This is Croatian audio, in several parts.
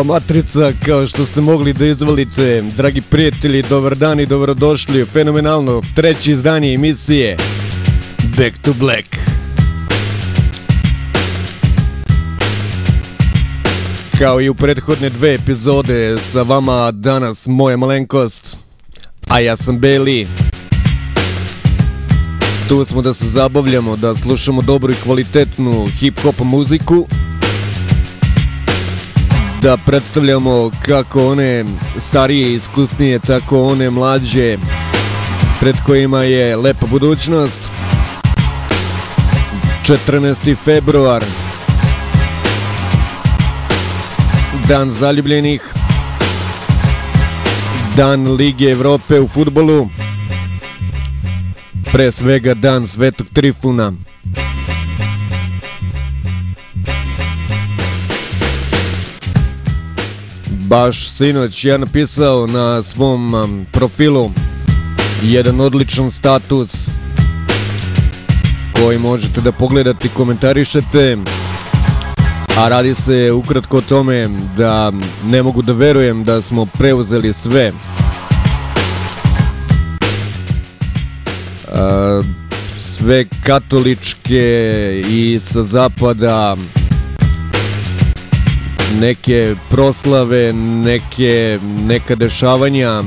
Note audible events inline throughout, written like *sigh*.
Nova matrica, kao što ste mogli da izvalite, dragi prijatelji, dobar dan i dobrodošli fenomenalno treće izdanje emisije Back to Black. Kao i u prethodne dve epizode, sa vama danas moja malenkost, a ja sam Beli. Tu smo da se zabavljamo, da slušamo dobru i kvalitetnu hip-hop muziku, da predstavljamo kako one starije i iskusnije, tako one mlađe pred kojima je lepa budućnost. 14. februar Dan zaljubljenih Dan Lige Evrope u futbolu Pre svega dan Svetog Trifuna Baš sinoć ja napisao na svom um, profilu jedan odličan status koji možete da pogledate i komentarišete a radi se ukratko o tome da ne mogu da verujem da smo preuzeli sve. Sve katoličke i sa zapada neke proslave, neke, neka dešavanja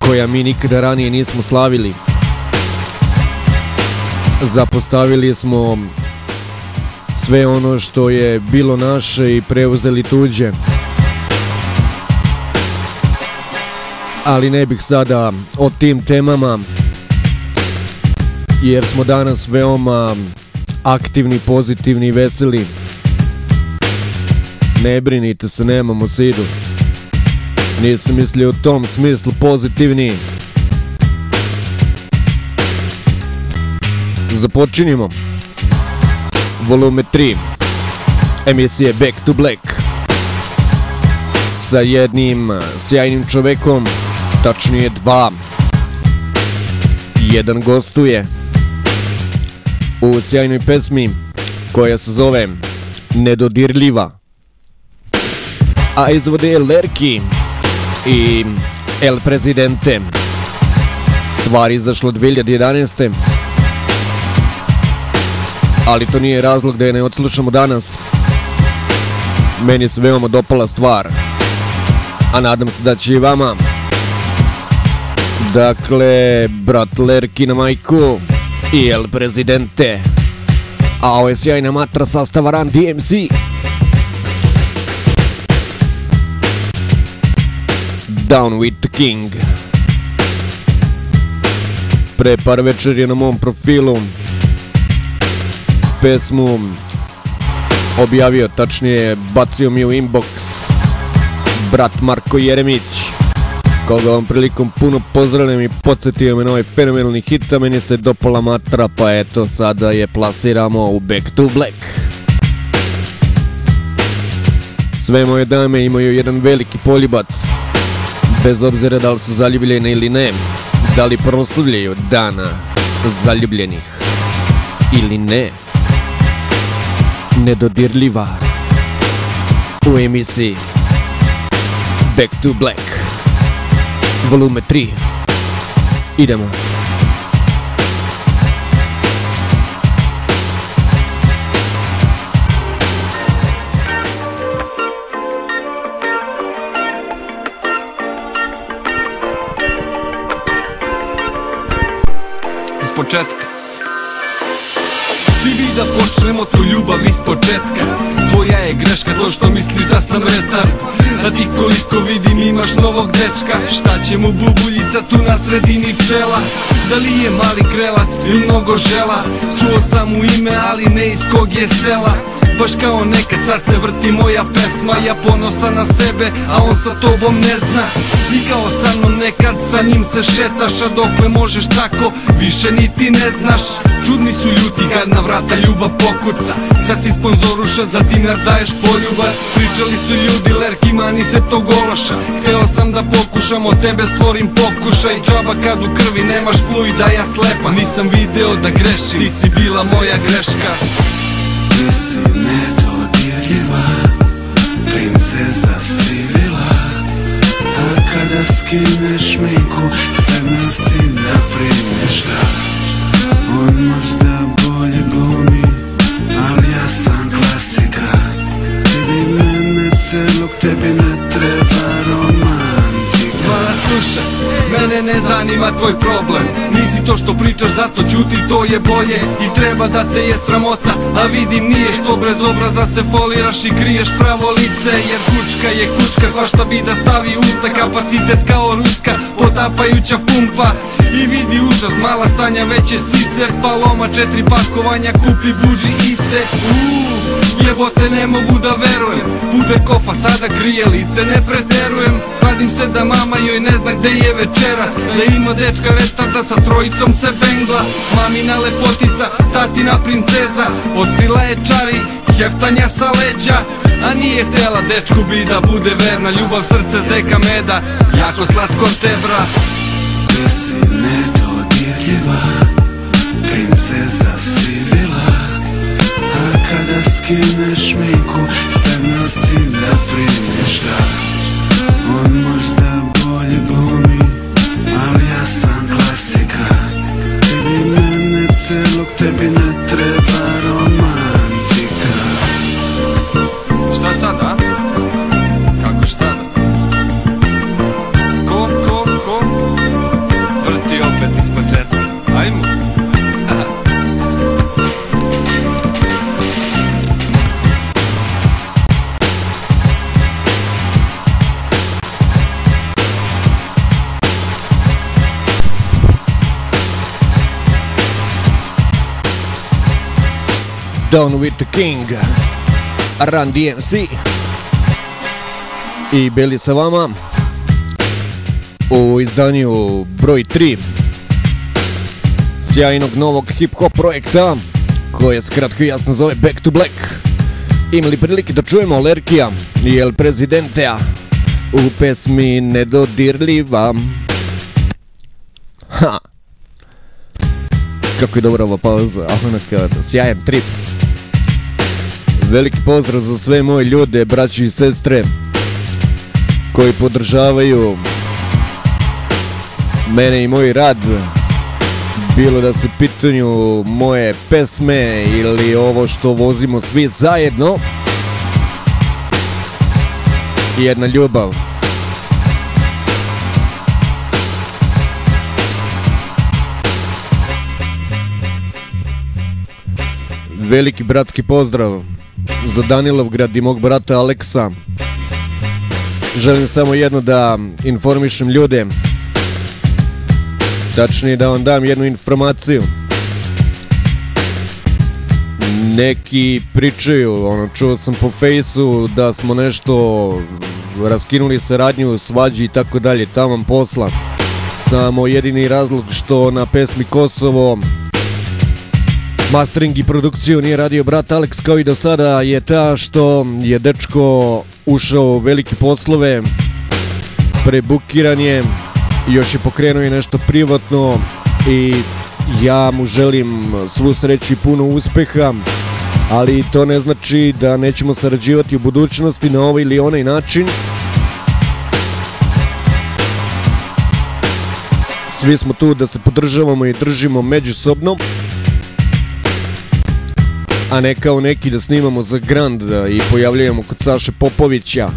koja mi nikada ranije nismo slavili. Zapostavili smo sve ono što je bilo naše i preuzeli tuđe. Ali ne bih sada o tim temama jer smo danas veoma aktivni, pozitivni i veseli. Ne brinite se, nemamo sidu. Nisam mislio u tom smislu pozitivni. Započinimo. Volume 3. Emisije Back to Black. Sa jednim sjajnim čovekom, tačnije dva. Jedan gostuje u sjajnoj pesmi koja se zove Nedodirljiva a izvode je Lerki i El Presidente. Stvar izašlo 2011. Ali to nije razlog da je ne odslušamo danas. Meni se veoma dopala stvar. A nadam se da će i vama. Dakle, brat Lerki na majku i El Presidente. A ovo je sjajna matra sastava Run DMC. Down with the King Pre par večer je na mom profilu pesmu objavio, tačnije bacio mi u inbox brat Marko Jeremić koga vam prilikom puno pozdravljam i podsjetio me na ovaj fenomenalni hit, a meni se dopala matra, pa eto sada je plasiramo u Back to Black. Sve moje dame imaju jedan veliki poljubac, bez obzira da li su zaljubljene ili ne, da li proslavljaju dana zaljubljenih ili ne. Nedodirljiva u emisiji Back to Black volume 3 idemo početka Svi bi da počnemo tu ljubav iz početka. Tvoja je greška to što misliš da sam retard A ti koliko vidim imaš novog dečka. Šta će mu bubuljica tu na sredini čela? Da li je mali krelac ili mnogo žela? Čuo sam mu ime ali ne iz kog je sela. Baš kao nekad sad se vrti moja pesma Ja ponosan na sebe, a on sa tobom ne zna I kao sa mnom nekad sa njim se šetaš A dokle možeš tako, više ni ti ne znaš. Čudni su ljuti kad na vrata ljubav pokuca. Sad si sponzoruša, za dinar daješ poljubac. Pričali su ljudi, lerki mani se to gološa. Hteo sam da pokušam, od tebe stvorim pokušaj. Džaba kad u krvi nemaš fluida, ja slepa. Nisam video da grešim, ti si bila moja greška. Ti si skineš miku Spremna si da primješ da. On možda bolje glumi Ali ja sam klasika. Vidi mene celog Tebi ne Mene ne zanima tvoj problem. Nisi to što pričaš zato ćuti to je bolje. I treba da te je sramota A vidim nije što brez obraza se foliraš i kriješ pravo lice. Jer kučka je kučka svašta bi da stavi usta. Kapacitet kao ruska potapajuća pumpa. I vidi užas mala sanja veće siser Paloma četiri pakovanja kupi buđi iste. Uuu Jebote ne mogu da verujem. Puder kofa sada krije lice ne preterujem Kladim se da mama joj ne zna gde je večeras. Da ima dečka retarda sa trojicom se bengla. Mamina lepotica, tatina princeza. Otkrila je čari, heftanja sa leđa. A nije htjela dečku bi da bude verna. Ljubav srce zeka meda, jako slatko tebra Gde si nedodirljiva, princeza sivila A kada skineš miku, spremna si da primješ da On celog, tebi Down with the King Run DMC I bili sa vama u izdanju broj 3 sjajnog novog hip-hop projekta koje se kratko i jasno zove Back to Black. Imali prilike da čujemo Lerkija i El Prezidentea u pesmi Nedodirljiva. Ha! Kako je dobra ova pauza, onaka sjajan trip. Veliki pozdrav za sve moje ljude, braći i sestre koji podržavaju mene i moj rad. Bilo da su pitanju moje pesme ili ovo što vozimo svi zajedno. Jedna ljubav. Veliki bratski pozdrav za Danilovgrad i mog brata Aleksa. Želim samo jedno da informišem ljude. Tačnije da vam dam jednu informaciju. Neki pričaju, ono, čuo sam po fejsu da smo nešto raskinuli saradnju, svađi i tako dalje, tamo posla. Samo jedini razlog što na pesmi Kosovo Mastering i produkciju nije radio brat Alex kao i do sada je ta što je dečko ušao u velike poslove, prebukiran je, još je pokrenuo i nešto privatno i ja mu želim svu sreću i puno uspeha, ali to ne znači da nećemo sarađivati u budućnosti na ovaj ili onaj način. Svi smo tu da se podržavamo i držimo međusobno a ne kao neki da snimamo za Grand i pojavljujemo kod Saše Popovića.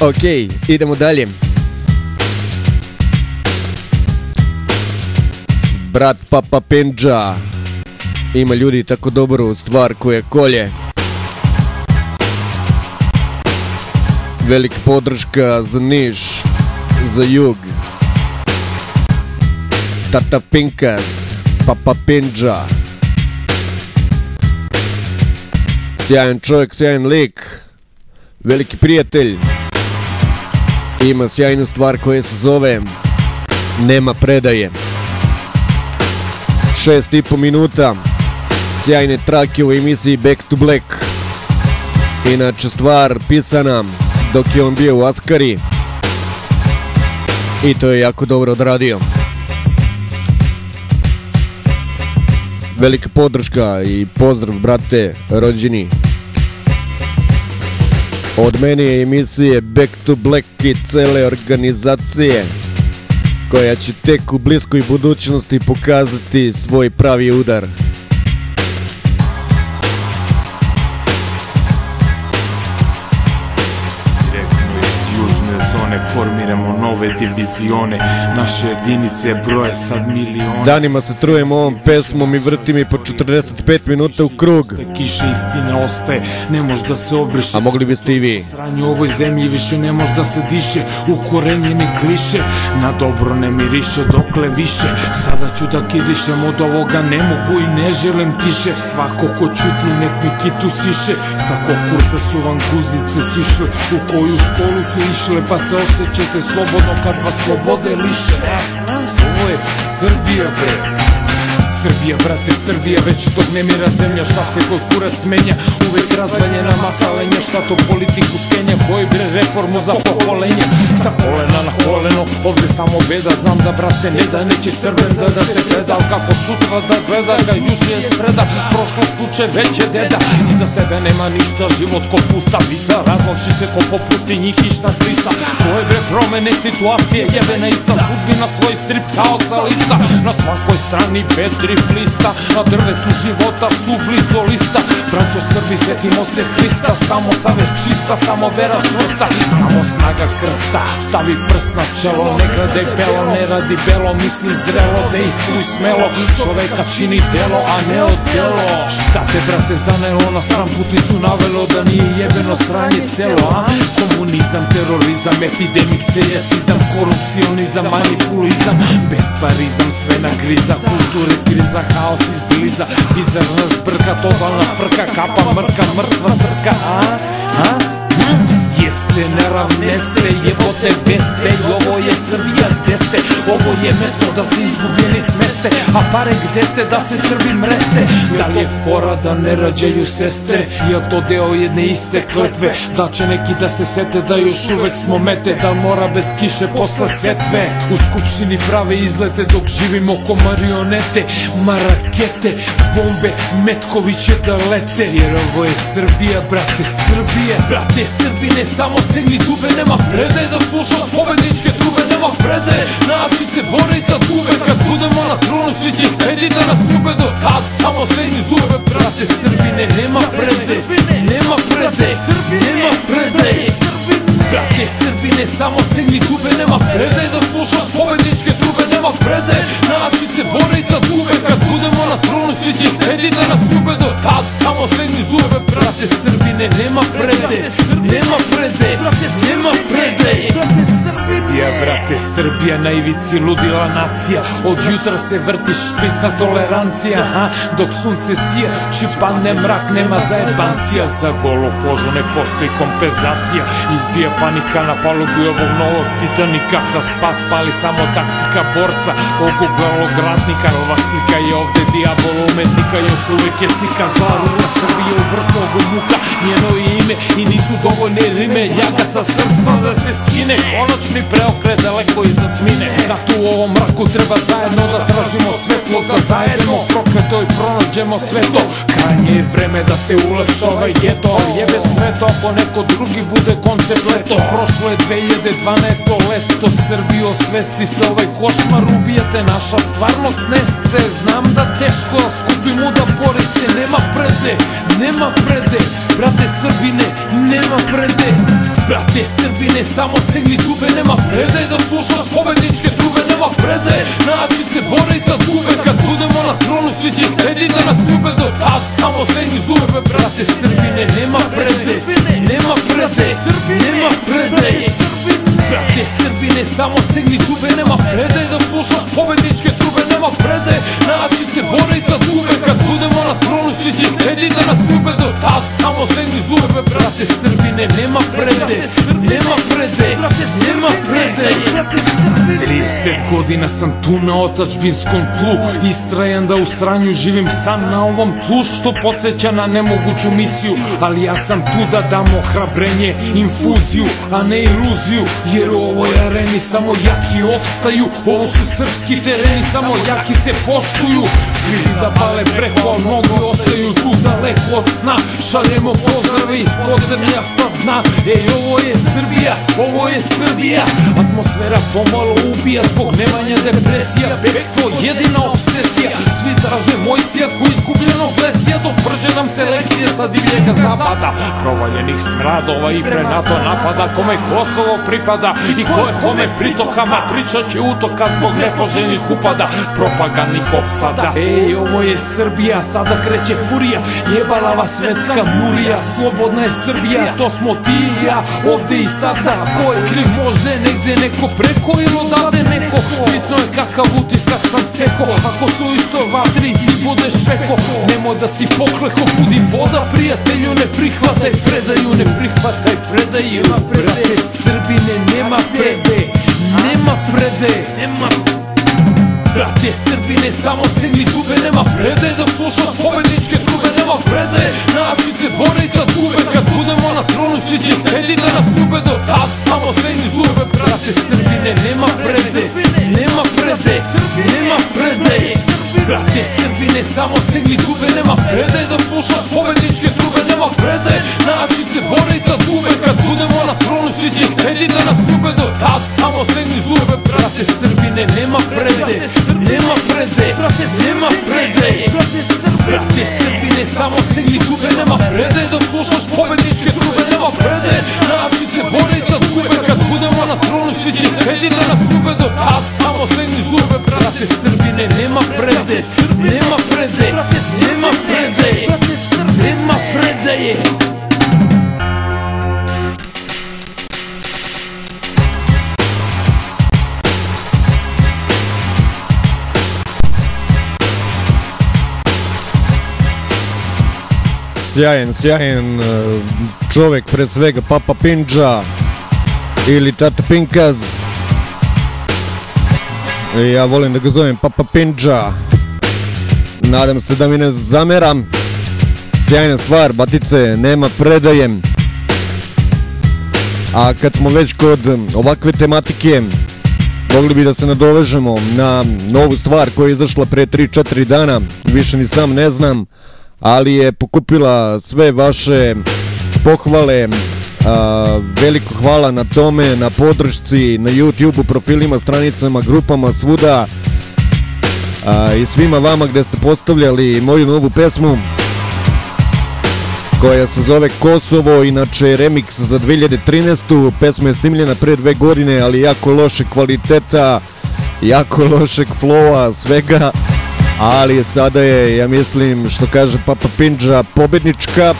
*laughs* ok, idemo dalje. Brat Papa Penđa ima ljudi tako dobru stvar koja kolje. Velika podrška za Niš, za jug. Tata Pinkas. Papa Pinđa. Sjajan čovjek, sjajan lik, veliki prijatelj. Ima sjajnu stvar koja se zove Nema predaje. Šest i po minuta sjajne trake u emisiji Back to Black. Inače stvar pisana dok je on bio u Askari. I to je jako dobro odradio. Velika podrška i pozdrav brate rođeni Od meni je emisije Back to Black i cele organizacije koja će tek u bliskoj budućnosti pokazati svoj pravi udar. Divizione Naše jedinice broje sad milione. Danima se trujem ovom pesmom i vrtim i po 45 minuta u krug. Kiše istine ostaje, ne može da se obriše. A mogli biste i vi. Sranje u ovoj zemlji više ne može da se diše Ukorenjene kliše, na dobro ne miriše Dokle više, sada ću da kidišem Od ovoga ne mogu i ne želim tiše Svako ko čuti nek mi kitu siše. Sa kurca su vam guzice sišle U koju školu su išle Pa se osjećate slobodno kad vas slobode liše Ovo je Srbija bre Srbija, brate, Srbija, već tog nemira zemlja Šta se kod kurac menja, uvek razvaljena masa lenja Šta to politiku skenja, koji bre reformu za pokolenje. Sa kolena na koleno, ovde samo beda. Znam da brate ne da neće srben da da se preda Al kako sutra da gleda, kad juče je spreda Prošlo slučaj već je deda. Iza sebe nema ništa, život ko pusta Visa, razlovši se ko popusti, njih išna trisa. Koje bre promene situacije, jebena ista. Sudbina svoj strip kaosa lista. Na svakoj strani bedri trip lista Na drvetu života sufli do lista. Braćo Srbi, setimo se Hrista Samo savest čista, samo vera čvrsta. Samo snaga krsta Stavi prst na čelo, ne gledaj belo Ne radi belo, misli zrelo Dejstvuj smelo, čoveka čini delo A ne odelo. Šta te brate zanelo, na stran puticu navelo Da nije jebeno sranje celo a? Komunizam, terorizam, epidemik, seljacizam Korupcionizam, manipulizam Besparizam, sve na griza Kulture За Хаос изблиза, бизер разбрка тобална фрка, капа мрка, мртва трка а, а? Hm? Jeste neravneste, jebote veste ovo je Srbija gde ste Ovo je mesto da se izgubljeni smeste A pare gde ste da se Srbi mreste? Da li je fora da ne rađaju sestre? Jel to deo jedne iste kletve? Da će neki da se sete da još uvek smo mete Da mora bez kiše posle setve. U skupštini prave izlete dok živimo ko marionete. Marakete, bombe, metkoviće da lete. Jer ovo je Srbija, brate, Srbija Brate, Srbine, samo stegni zube Nema predaje dok slušaš pobedničke trube Nema predaje, naći se bore i tad gube. Kad budemo na tronu svi će hteti da nas ljube Do tad samo stegni zube Brate, Srbine, nema predaje Nema predaje, nema predaje Брате, Срби не само стегни зубе, нема преде Да слушаш победничке трубе, нема преде наши се боре и татубе, кад будемо на трону, сви ќе теди да нас любе До тад, само стегни зубе, брате, Срби не нема преде Нема преде, нема преде Ја, брате, Србија, највици лудила нација. Од јутра се врти шпица толеранција а? Док сунце сија, чипа не мрак, нема заебанција За голо кожу не постои компензација. Избија panika na palubi ovog novog titanika Za spas pali samo taktika borca Oguglalog ratnika. Ova slika je ovde diabol umetnika Još uvek je slika. Zla rula Srbije u vrtlogu muka. Njeno ime i nisu dovoljne rime. Jaga sa srpstva da se skine. Konačni preokret daleko iza tmine Zato u ovom mraku treba zajedno da tražimo svetlo Da zajedemo prokleto i pronađemo sve to. Krajnje je vreme da se ulepša ovaj geto jebe sve to ako neko drugi bude koncept leto Prošlo je 2012. leto Srbiju osvesti se ovaj košmar Ubijate naša stvarnost neste Znam da teško, skupim da bori se Nema prede, nema prede Brate Srbine, nema prede Брате, Срби не само стегни зубе, нема предај да слушаш победничке трубе, нема предај, Наачи се бори та да губе, кад будемо на трону, сви ќе теди да нас убе до тат, само стегни зубе, бе, брате, предај, нема предај, нема предај, нема предај, Brate Srbine, samo stegni zube Nema predaje dok slušaš pobedničke trube Nema predaje, naći se bore i tad gube Kad budemo na tronu svi će hteti da nas ljube Do tad samo stegni zube Brate Srbine, nema predaje Nema predaje, nema predaje 35 godina sam tu na otačbinskom tlu Istrajan da u sranju živim sam na ovom tlu Što podsjeća na nemoguću misiju. Ali ja sam tu da dam ohrabrenje, infuziju, a ne iluziju Jer u ovoj areni samo jaki opstaju. Ovo su srpski tereni, samo jaki se poštuju. Svi da pale preko, a mnogi ostaju daleko od sna. Šaljemo pozdrave iz podzemlja sa dna Ej, ovo je Srbija, ovo je Srbija. Atmosfera pomalo ubija zbog nemanja depresija. Bekstvo jedina obsesija. Svi traže Mojsija koji izgubljenog lesija Dok prže nam selekcije sa divljega zapada. Provaljenih smradova i pre NATO napada. Kome Kosovo pripada i ko je kome pritokama Pričat će utoka zbog nepoželjnih upada. Propagandnih opsada. Ej, ovo je Srbija, sada kreće furija Jebalava svetska murija Slobodna je Srbija, to smo ti i ja. Ovde i sada, ko je kriv možda je negde neko preko ili odavde neko. Bitno je kakav utisak sam steko Ako su isto vatri ti budeš peko. Nemoj da si pokleko, budi voda Prijatelju ne prihvataj predaju, ne prihvataj predaju. Brate Srbine nema prede, nema prede. Nema Брате Срби не само стени зубе, нема преде, Док слушаш победничке трубе, нема преде. Научи се бори да губе, кад будемо на трону Сви ќе педи да нас любе до тат, само стени зубе Брате Срби не нема преде, нема преде, нема преде. Брате Срби не само стени зубе, нема преде, Док слушаш победничке трубе, нема преде. Научи се бори да губе, кад будемо на трону Сви ќе педи да нас любе до тат, само стени зубе Брате Србине, нема преде. Нема преде, нема преде. Брате Срби не само стигли зубе, Нема преде. Да слушаш победнички трубе Нема преде, наши се бори да купе Кад будемо на трону сви ќе педи да нас любе До тат само стегли зубе Брате Срби не нема преде, нема преде Нема преде, нема преде Sjajan, sjajan e, čovek, pre svega Papa Pinđa ili Tata Pinkaz. Ja volim da ga zovem Papa Pinđa. Nadam se da mi ne zameram. Sjajna stvar, batice, nema predaje. A kad smo već kod ovakve tematike, mogli bi da se nadovežemo na novu stvar koja je izašla pre 3-4 dana, više ni sam ne znam, ali je pokupila sve vaše pohvale, a, veliko hvala na tome, na podršci, na YouTube, profilima, stranicama, grupama, svuda a, i svima vama gde ste postavljali moju novu pesmu koja se zove Kosovo, inače remix za 2013. Pesma je snimljena pre dve godine, ali jako loše kvaliteta, jako lošeg flowa, svega. Ali sada je, ja mislim, što kaže Papa Pinđa, pobednička.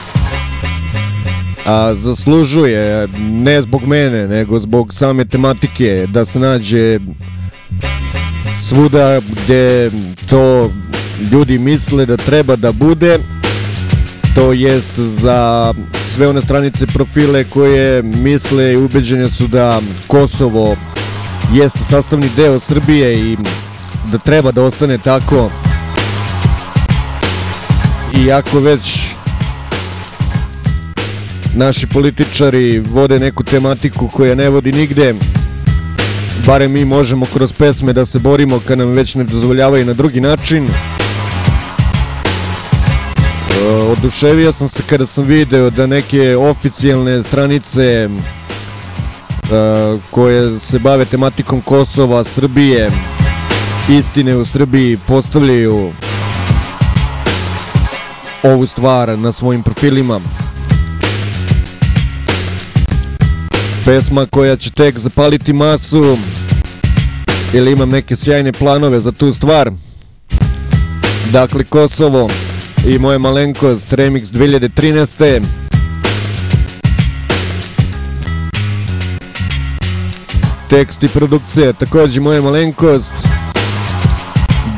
A zaslužuje, ne zbog mene, nego zbog same tematike, da se nađe svuda gde to ljudi misle da treba da bude to jest za sve one stranice profile koje misle i ubeđene su da Kosovo jeste sastavni deo Srbije i da treba da ostane tako i ako već naši političari vode neku tematiku koja ne vodi nigde barem mi možemo kroz pesme da se borimo kad nam već ne dozvoljavaju na drugi način. E, oduševio sam se kada sam video da neke oficijalne stranice e, koje se bave tematikom Kosova, Srbije, istine u Srbiji postavljaju ovu stvar na svojim profilima. Pesma koja će tek zapaliti masu ili imam neke sjajne planove za tu stvar. Dakle, Kosovo i moje malenkost Remix 2013. Tekst i produkcija takođe moje malenkost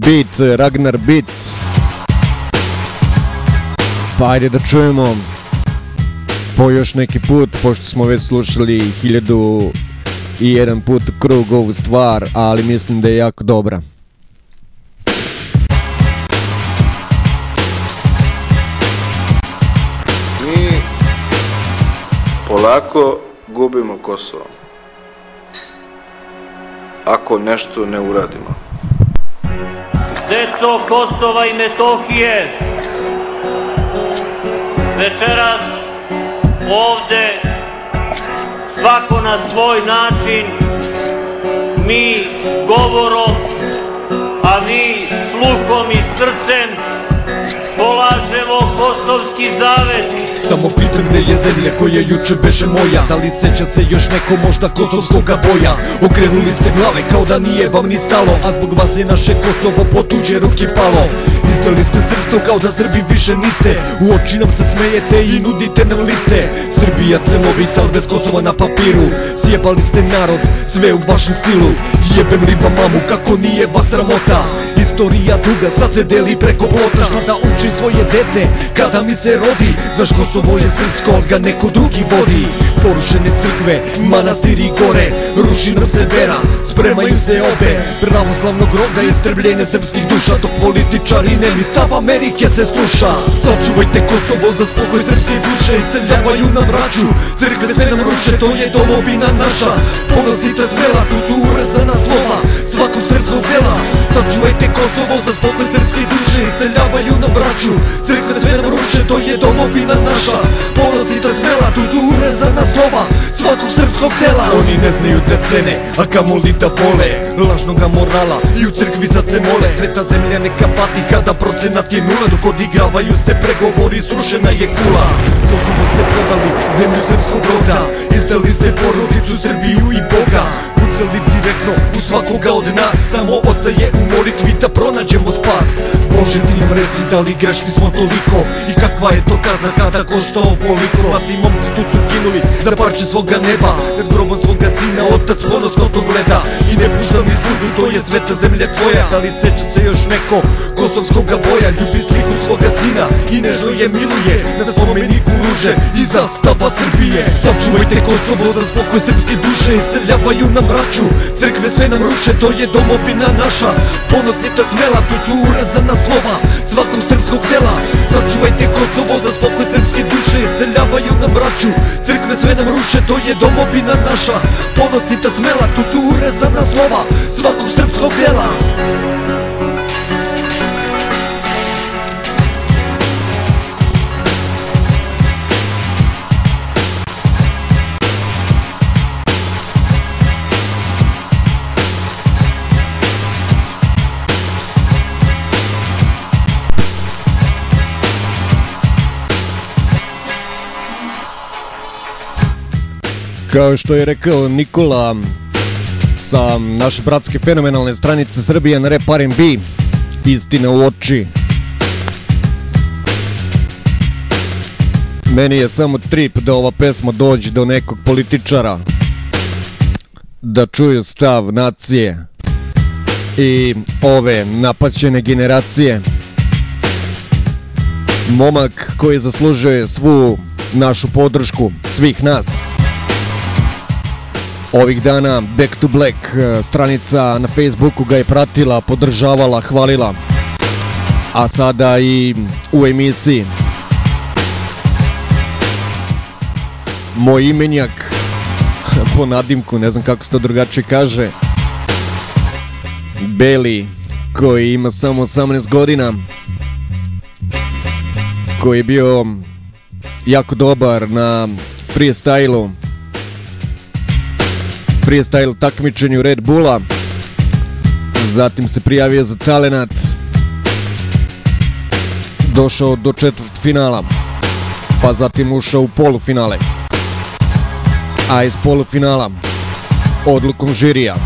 Beat Ragnar Beats Pa ajde da čujemo po još neki put, pošto smo već slušali hiljadu i jedan put krug ovu stvar, ali mislim da je jako dobra. Mi polako gubimo Kosovo. ako nešto ne uradimo. Deco Kosova i Metohije, večeras ovde svako na svoj način mi govorom, a vi sluhom i srcem polažemo kosovski zavet. Samo pitam gde je zemlja koja juče beše moja. Da li seća se još neko možda kosovskoga boja? Okrenuli ste glave kao da nije vam ni stalo A zbog vas je naše Kosovo po tuđe ruke palo Izdali ste srpstvo kao da Srbi više niste. U oči nam se smejete i nudite nam liste. Srbija celovita, al bez Kosova na papiru. Sjebali ste narod, sve u vašem stilu. Jebem liba mamu, kako nije vas sramota Историја дуга сад се дели преко плота Што да учи своје дете, када ми се роди? Зашко со воје српско га неко други води. Порушене цркве, манастири горе Рушина се вера, спремају се обе. Православно и истребљење српских душа Док политичари не ми став Америке се слуша. Сочувајте Косово за спокој српски душе Селјавају на брачу, цркве се нам руше То е домовина наша, поносите смела Ту су урезана слова, свако срце дела Sačuvajte Kosovo za spokoj srpske duše Iseljavaju nam braću, crkve sve nam ruše To je domovina naša, ponosite smela Tu su urezana slova, svakog srpskog dela. Oni ne znaju da cene, a kamoli da vole. Lažnoga morala i u crkvi sad se mole. Sveta zemlja neka pati kada procenat je nula. Dok odigravaju se pregovori, srušena je kula. Kosovo ste prodali, zemlju srpskog roda. Izdali ste porodicu, Srbiju i Boga Pucali direktno u svakoga od nas Samo ostaje u molitvi da pronađemo spas. Bože ti nam reci da li grešni smo toliko? I kakva je to kazna kada košta ovoliko Mladi momci tu su ginuli za parče svoga neba. Nad grobom svoga sina otac ponosno to gleda. I ne pušta mi suzu, to je sveta zemlja tvoja. Da li seća se još neko kosovskoga boja? Ljubi sliku svoga sina i nežno je miluje. Na spomeniku ruže i zastava Srbije. Sačuvajte Kosovo za spokoj srpske duše. Iseljavaju nam braću, crkve sve nam ruše To je domovina naša, ponosita smela Tu su urezana slova svakog srpskog dela Sačuvajte Kosovo za spokoj srpske duše Iseljavaju nam braću, crkve sve nam ruše To je domovina naša, ponosita smela Tu su urezana slova svakog srpskog dela Kao što je rekao Nikola sa naše bratske fenomenalne stranice Srbije na Rap R&B, istina u oči. Meni je samo trip da ova pesma dođe do nekog političara, da čuju stav nacije i ove napaćene generacije. Momak koji zaslužuje svu našu podršku, svih nas. Ovih dana Back to Black eh, stranica na Facebooku ga je pratila, podržavala, hvalila. A sada i u emisiji. Moj imenjak *laughs* po nadimku, ne znam kako se to drugačije kaže. Beli koji ima samo 18 godina. Koji je bio jako dobar na freestylu freestyle takmičenju Red Bulla. Zatim se prijavio za talenat. Došao do četvrt finala. Pa zatim ušao u polufinale. A iz polufinala odlukom žirija.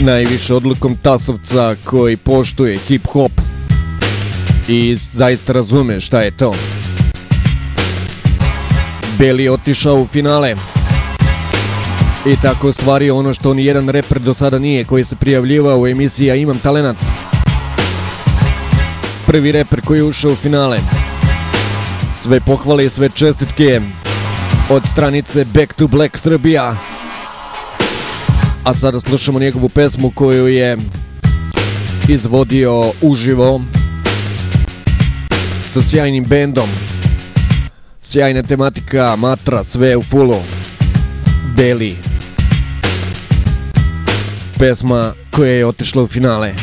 Najviše odlukom Tasovca koji poštuje hip hop i zaista razume šta je to. Beli otišao u finale i tako ostvario ono što ni jedan reper do sada nije koji se prijavljivao u emisiji imam talenat. Prvi reper koji je ušao u finale. Sve pohvale i sve čestitke od stranice Back to Black Srbija. A sada slušamo njegovu pesmu koju je izvodio uživo sa sjajnim bendom. Sjajna tematika, matra, sve u fullu. Beli. Pesma koja je otišla u finale.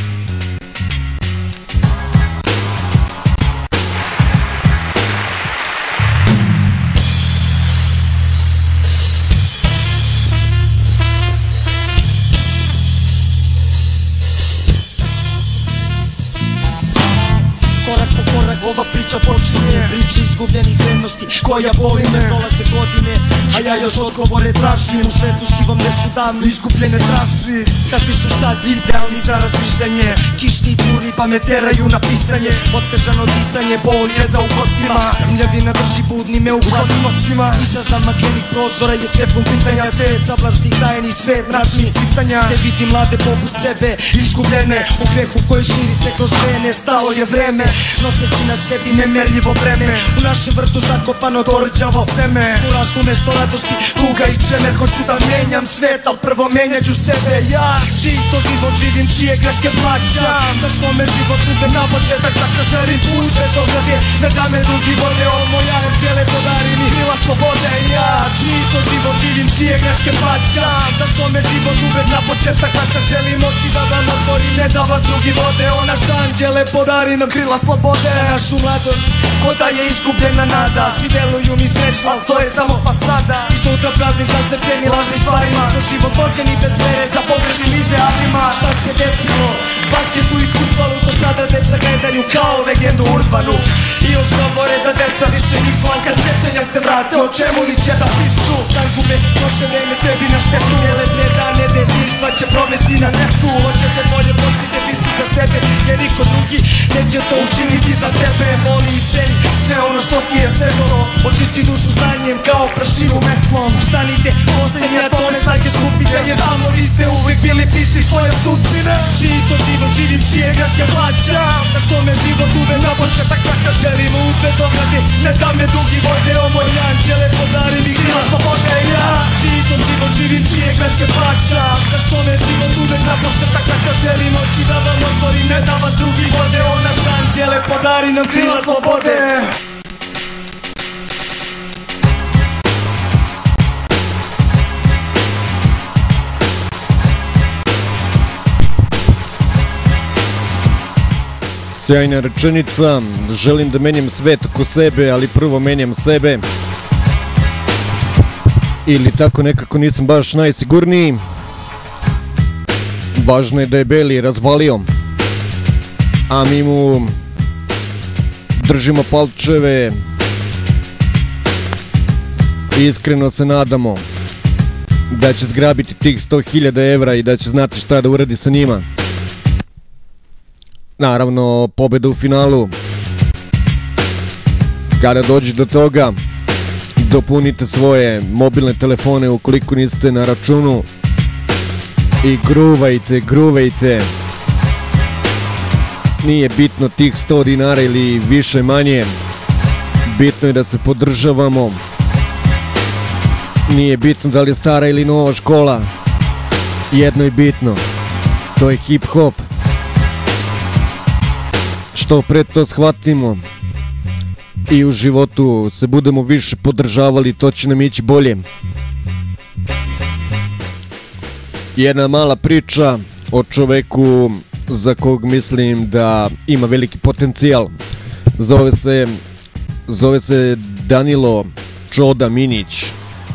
Korak po korak ova priča počinje Priča izgubljenih vrednosti koja boli me Dolaze godine, a ja još odgovore tražim. U svetu sivom su davno izgubljene traži. Kasni su sad idealni za razmišljanje. Kišni turi pa me teraju na pisanje. Otežano disanje, bol je za u kostima Mljavina drži budni me u hladnim očima Iza zamaklenih prozora je pun pitanja. Svet zablažnih tajni, svet mračnih sitanja. Gde vidim mlade poput sebe, izgubljene. U grehu koji širi se kroz vene Stalo je vreme, noseći na sebi nemerljivo breme. U našem vrtu zakopano dorđavo seme. U rastu nešto radosti, tuga i čemer Hoću da menjam svet, al prvo menjat ću sebe. Ja, čiji to život živim, čije greške plaćam. Zašto me život ide na početak, tak da želim put bez ograde Ne da me drugi vode, o moja žele podari mi krila slobode. Ja, čiji to život živim, čije greške plaćam. Zašto me život uvek na početak, tak želim oči da vam otvorim. Ne da vas drugi vode, o naš anđele podari nam krila slobode. Na našu mladost, ko da je izgubljena nada Svi deluju mi srećno, al to je samo fasada. Iznutra prazni zaslepljeni lažnim stvarima. Kroz život vođeni bez vere za pogrešnim idealima Šta se desilo? Basketu i futbalu to sada deca gledaju kao legendu urbanu. I još govore da deca više nisu Al kad sjećanja se vrate o čemu li će da pišu? Dan gube prošle vreme sebi na štetu. Jelepne dane detinjstva će provesti na netu Hoćete bolje postite bitku za sebe Jer niko drugi neće to učiniti za tebe. Voli i ceni sve ono što ti je svetlo Očisti dušu znanjem kao prašinu metlom. Ustanite, ostenje, a to ne snage skupite. Jer samo vi ste uvijek bili pisci svoje sudbine. Čiji to život živim, čije greške plaćam. Zašto me život uvek na početak vraća Želim u bez ograde, ne da me dugi vode O moj anđele, podari mi krila slobode Ja, čiji to život živim, čije greške plaćam. Zašto me život uvek na početak vraća Želim oči da vam otvorim, ne da vas drugi vode O naš anđele, podari nam krila slobode Sjajna rečenica, želim da menjam svet oko sebe, ali prvo menjam sebe. Ili tako nekako nisam baš najsigurniji. Važno je da je Beli razvalio. A mi mu držimo palčeve. Iskreno se nadamo da će zgrabiti tih 100.000 evra i da će znati šta da uradi sa njima. Naravno, pobeda u finalu. Kada dođe do toga, dopunite svoje mobilne telefone ukoliko niste na računu i gruvajte, gruvajte. Nije bitno tih 100 dinara ili više manje. Bitno je da se podržavamo. Nije bitno da li je stara ili nova škola. Jedno je bitno. To je hip hop što pre to shvatimo i u životu se budemo više podržavali, to će nam ići bolje. Jedna mala priča o čoveku za kog mislim da ima veliki potencijal. Zove se, zove se Danilo Čoda Minić.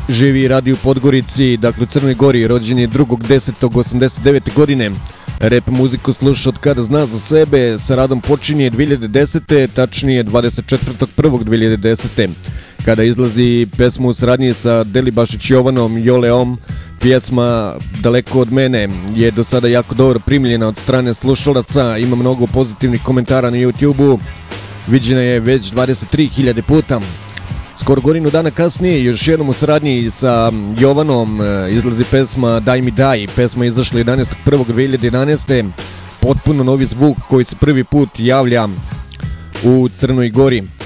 Živi i radi u Podgorici, dakle u Crnoj Gori, rođen je 2.10.89. godine. Rap muziku sluša od kada zna za sebe, sa radom počinje 2010. tačnije 24.1.2010. Kada izlazi pesma u saradnji sa Delibašić Jovanom Joleom, pjesma Daleko od mene je do sada jako dobro primljena od strane slušalaca, ima mnogo pozitivnih komentara na YouTube-u, viđena je već 23.000 puta. Skoro godinu dana kasnije, još jednom u saradnji sa Jovanom, e, izlazi pesma Daj mi daj. Pesma je izašla 11.1.2011. Potpuno novi zvuk koji se prvi put javlja u Crnoj Gori.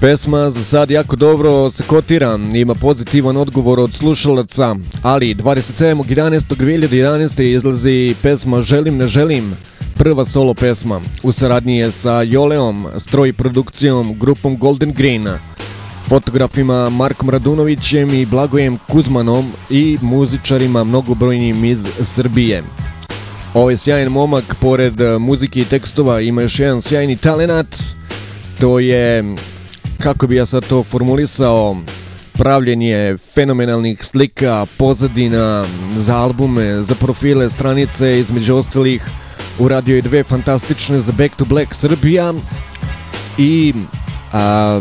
Pesma za sad jako dobro se kotira, ima pozitivan odgovor od slušalaca, ali 27.11.2011. izlazi pesma Želim ne želim, prva solo pesma. U saradnji je sa Joleom, stroj produkcijom, grupom Golden Green, fotografima Markom Radunovićem i Blagojem Kuzmanom i muzičarima mnogobrojnim iz Srbije. Ovaj sjajan momak, pored muzike i tekstova, ima još jedan sjajni talenat. To je, kako bi ja sad to formulisao, pravljenje fenomenalnih slika, pozadina za albume, za profile, stranice, između ostalih uradio je dve fantastične za Back to Black Srbija i a,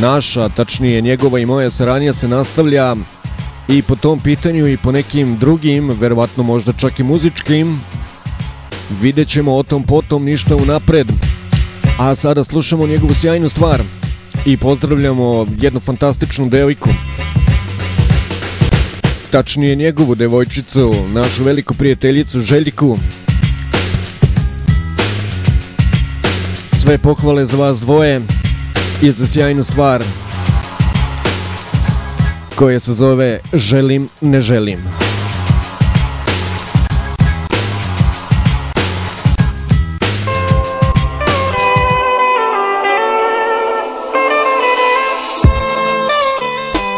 naša, tačnije njegova i moja saradnja se nastavlja i po tom pitanju i po nekim drugim, verovatno možda čak i muzičkim. Vidjet ćemo o tom potom ništa unapred. A sada slušamo njegovu sjajnu stvar i pozdravljamo jednu fantastičnu devojku. Tačnije njegovu devojčicu, našu veliku prijateljicu Željku. Sve pohvale za vas dvoje i za sjajnu stvar koja se zove Želim, ne želim.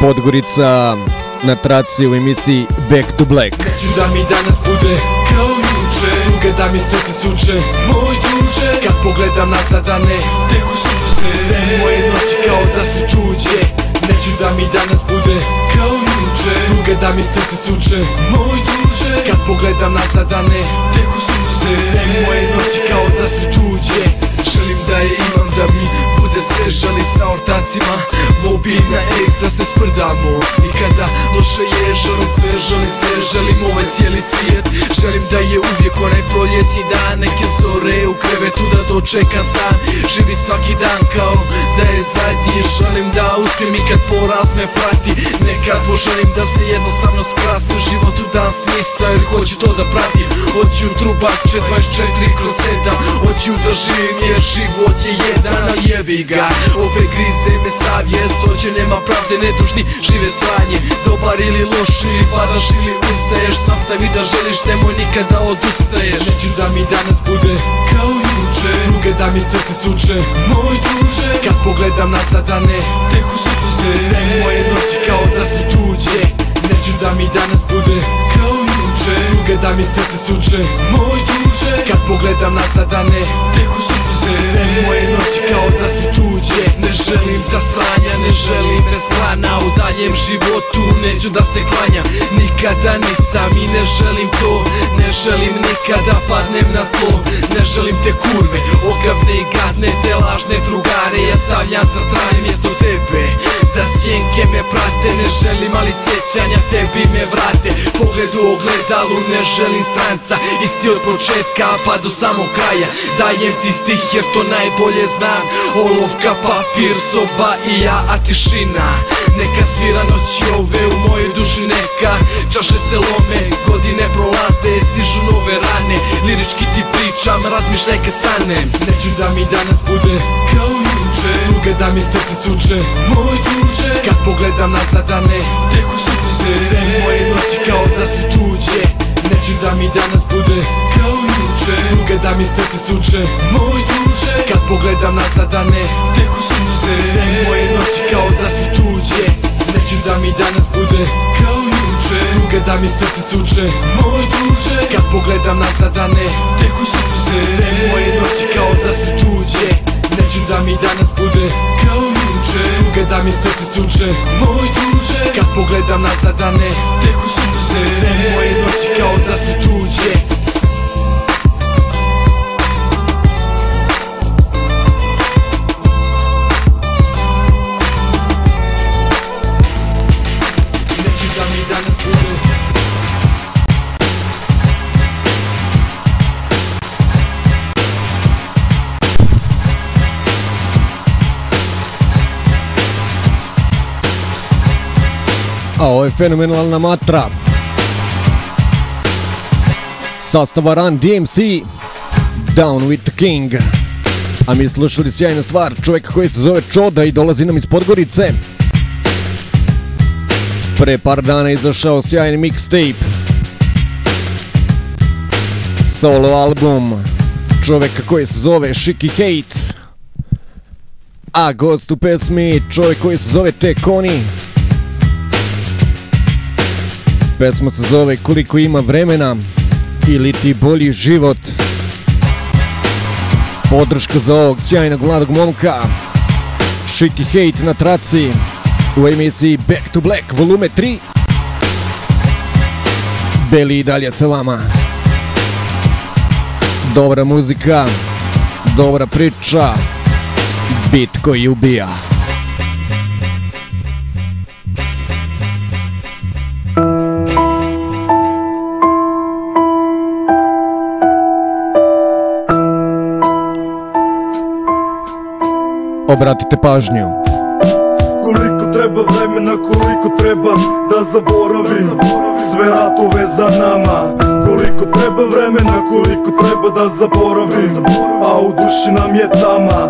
Podgorica na traci u emisiji Back to Black. Neću da mi danas bude kao juče Tuga da mi srce suče, moj duže Kad pogledam nazad, a ne teku suze Sve moje noći kao da su tuđe Neću da mi danas bude kao juče Tuga da mi srce suče, moj duže Kad pogledam nazad, a teku suze Sve moje noći kao da su tuđe da je imam da mi bude sve Želi sa ortacima. Vobi na ex da se sprdamo. Nikada loše je Želim sve, želim sve Želim ovaj cijeli svijet. Želim da je uvijek onaj proljećni dan Neke zore u krevetu da dočekam sam Živi svaki dan kao da je zadnji. Želim da uspijem i kad poraz me prati. Nekad poželim da se jednostavno skrasi U životu dan smisa jer hoću to da pratim. Hoću trubače 24 kroz 7 Hoću da živim jer život je jedan Ali jebi ga, opet grize me savjest Hoće nema pravde, nedužni žive sranje Dobar ili loš ili padaš ili ustaješ. Nastavi da želiš, nemoj nikada odustaješ. Neću da mi danas bude kao juče. Druge da mi srce suče, moj duže Kad pogledam nazad, a ne teku suze Sve moje noći kao da su tuđe. Neću da mi danas bude kao juče. Druge da mi srce suče, moj duže Kad pogledam nazad, a ne teku Sve moje noći kao da su tuđe. Ne želim da slanja, ne želim bez plana U daljem životu neću da se klanjam Nikada nisam i ne želim to. Ne želim nikada padnem na tlo Ne želim te kurve, ogavne i gadne Te lažne drugare, ja stavljam sa strane mjesto tebe Da sjenke me prate, ne želim ali sjećanja tebi me vrate. Pogled u ogledalu, ne želim stranca. Isti od početka pa do samog kraja. Dajem ti stih jer to najbolje znam. Olovka, papir, soba i ja, a tišina. Neka svira noći ove u mojoj duši neka. Čaše se lome, godine prolaze, stižu nove rane. Lirički ti pričam, razmišljaj kad stanem. Neću da mi danas bude kao juče. Tuga da mi srce suče, moj duže. Kad pogledam nazad, a ne teku suze. Sve moje noći kao da su tuđe. Neću da mi danas bude kao juče. Tuga da mi srce suče, moj duže Kad pogledam nazad, a ne teku suze. Sve moje noći kao da su tuđe. Neću da mi danas bude kao juče. Tuga da mi srce suče, moj duže Kad pogledam nazad, a ne teku suze. Sve moje noći kao da su tuđe. Neću da mi danas bude kao juče Tuga da mi srce suče, moj duže Kad pogledam nazad, a ne teku suze. Sve moje noći kao da su tuđe A ovo je fenomenalna matra. Sastava Run DMC, Down with the King. A mi slušali sjajna stvar, čovjek koji se zove Čoda i dolazi nam iz Podgorice. Pre par dana izašao sjajni mixtape. Solo album čovjeka koji se zove Shiki Hate. A gost u pesmi čovjek koji se zove Tekoni. Pesma se zove Koliko ima vremena ili ti bolji život. Podrška za ovog sjajnog mladog momka. Shiki Hate na traci u emisiji Back to Black volume 3. Beli i dalje sa vama. Dobra muzika, dobra priča, bit koji ubija. Obratite pažnju. Koliko treba vremena, koliko treba da zaboravim Sve ratove za nama Koliko treba vremena, koliko treba da zaboravim. A u duši nam je tama.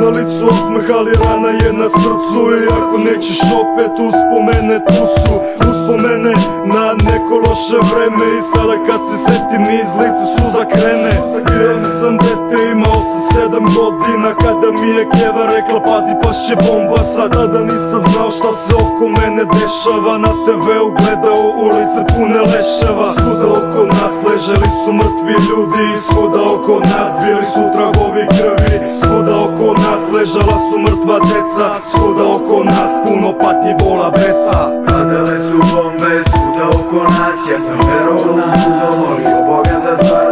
Na licu osmeh, ali rana je na srcu. I ako nećeš opet uspomene tu su Uspomene na neko loše vreme. I sada kad se setim iz lice suza krene. Bio sam dete, imao sam sedam godina. Kada mi je keva rekla pazi pas će bomba. Sad tada nisam znao šta se oko mene dešava. Na TV-u gledao ulice pune leševa. Svuda oko nas leželi su mrtvi ljudi Svuda oko nas bili su tragovi krvi. Svuda oko nas ležala su mrtva deca Svuda oko nas puno patnji bola besa Padale su bombe svuda oko nas Ja sam verovao na čudo, molio Boga za spas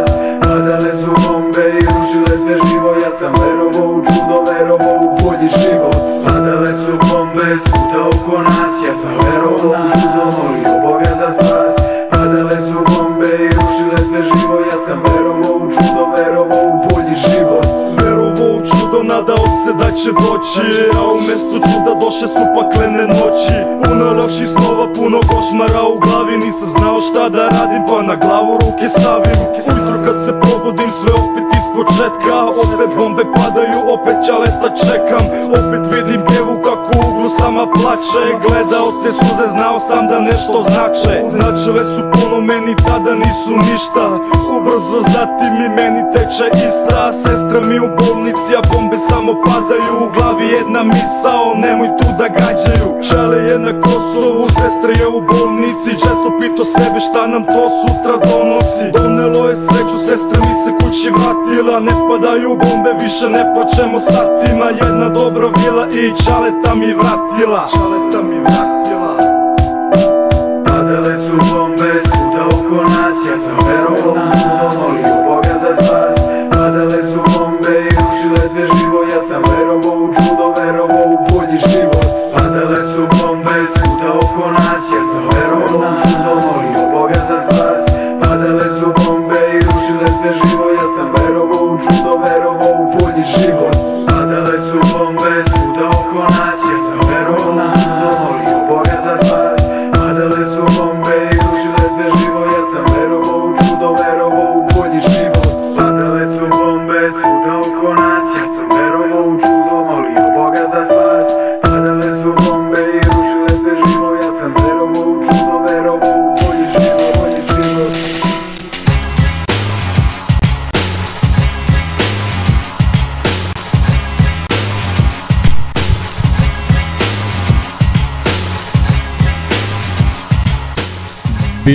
se da će doći A umjesto čuda došle su paklene noći. Puno loših snova, puno košmara u glavi Nisam znao šta da radim pa na glavu ruke stavim. Ujutro kad se probudim sve opet iz početka. Opet bombe padaju, opet čaleta čekam. Opet vidim pjevu kako uglu sama plače. Gledao te suze, znao sam da nešto znače. Značile su puno meni, tada nisu ništa. Ubrzo zatim i meni teče istra Sestra mi u bolnici, a bombe samo padaju U glavi jedna misao, nemoj tu da gađaju. Čale je na Kosovu, sestra je u bolnici Često pito sebe šta nam to sutra donosi. Donelo je sreću, sestra mi se kući vratila Ne padaju bombe, više ne plačemo satima. Jedna dobra vila i čaleta mi vratila. Čaleta mi vratila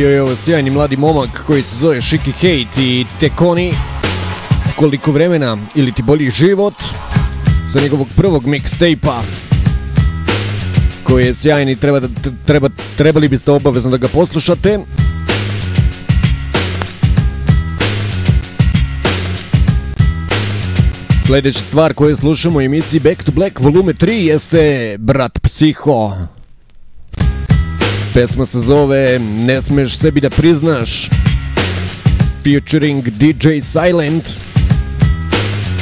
Bio je ovo sjajni mladi momak koji se zove Shiki Hate i Tekoni. Koliko vremena ili ti bolji život sa njegovog prvog mixtape-a koji je sjajni, treba treba, trebali biste obavezno da ga poslušate. Sljedeća stvar koju slušamo u emisiji Back to Black volume 3 jeste Brat Psiho. Pesma se zove Ne smeš sebi da priznaš Featuring DJ Silent.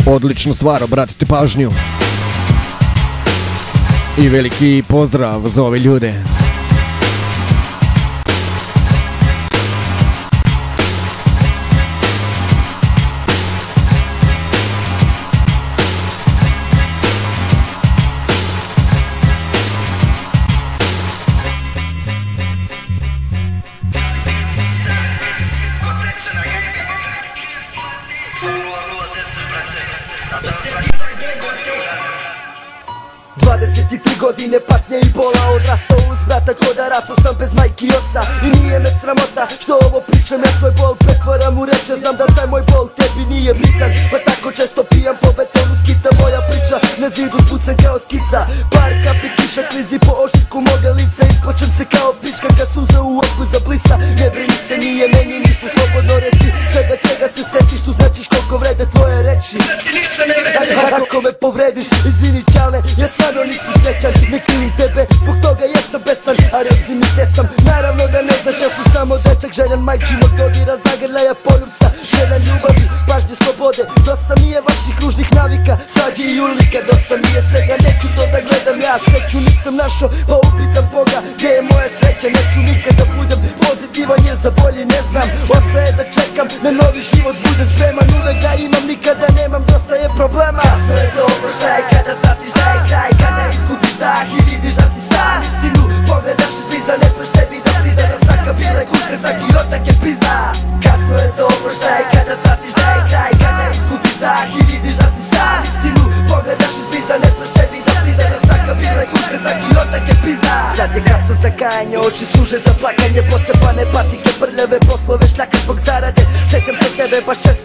Odlična stvar, obratite pažnju. I veliki pozdrav za ove ljude reci mi te sam, naravno da ne znaš Ja sam samo dečak, željan majčinog dodira Zagrljaja poljubca, željan ljubavi, pažnje slobode. Dosta mi je vaših ružnih navika, svađe i ulika Dosta mi je svega, neću to da gledam Ja sreću nisam našao, pa upitam Boga Gdje je moja sreća, neću nikad da budem pozitivan Jer za bolji ne znam, ostaje da čekam Na novi život budem spreman, uvek ga imam Nikada nemam, dosta je problema. Kasno je za oproštaj, kada shvatiš da kajanje, oči služe za plakanje Pocepane patike, prljave poslove, šljaka zbog zarade. Sećam se tebe baš često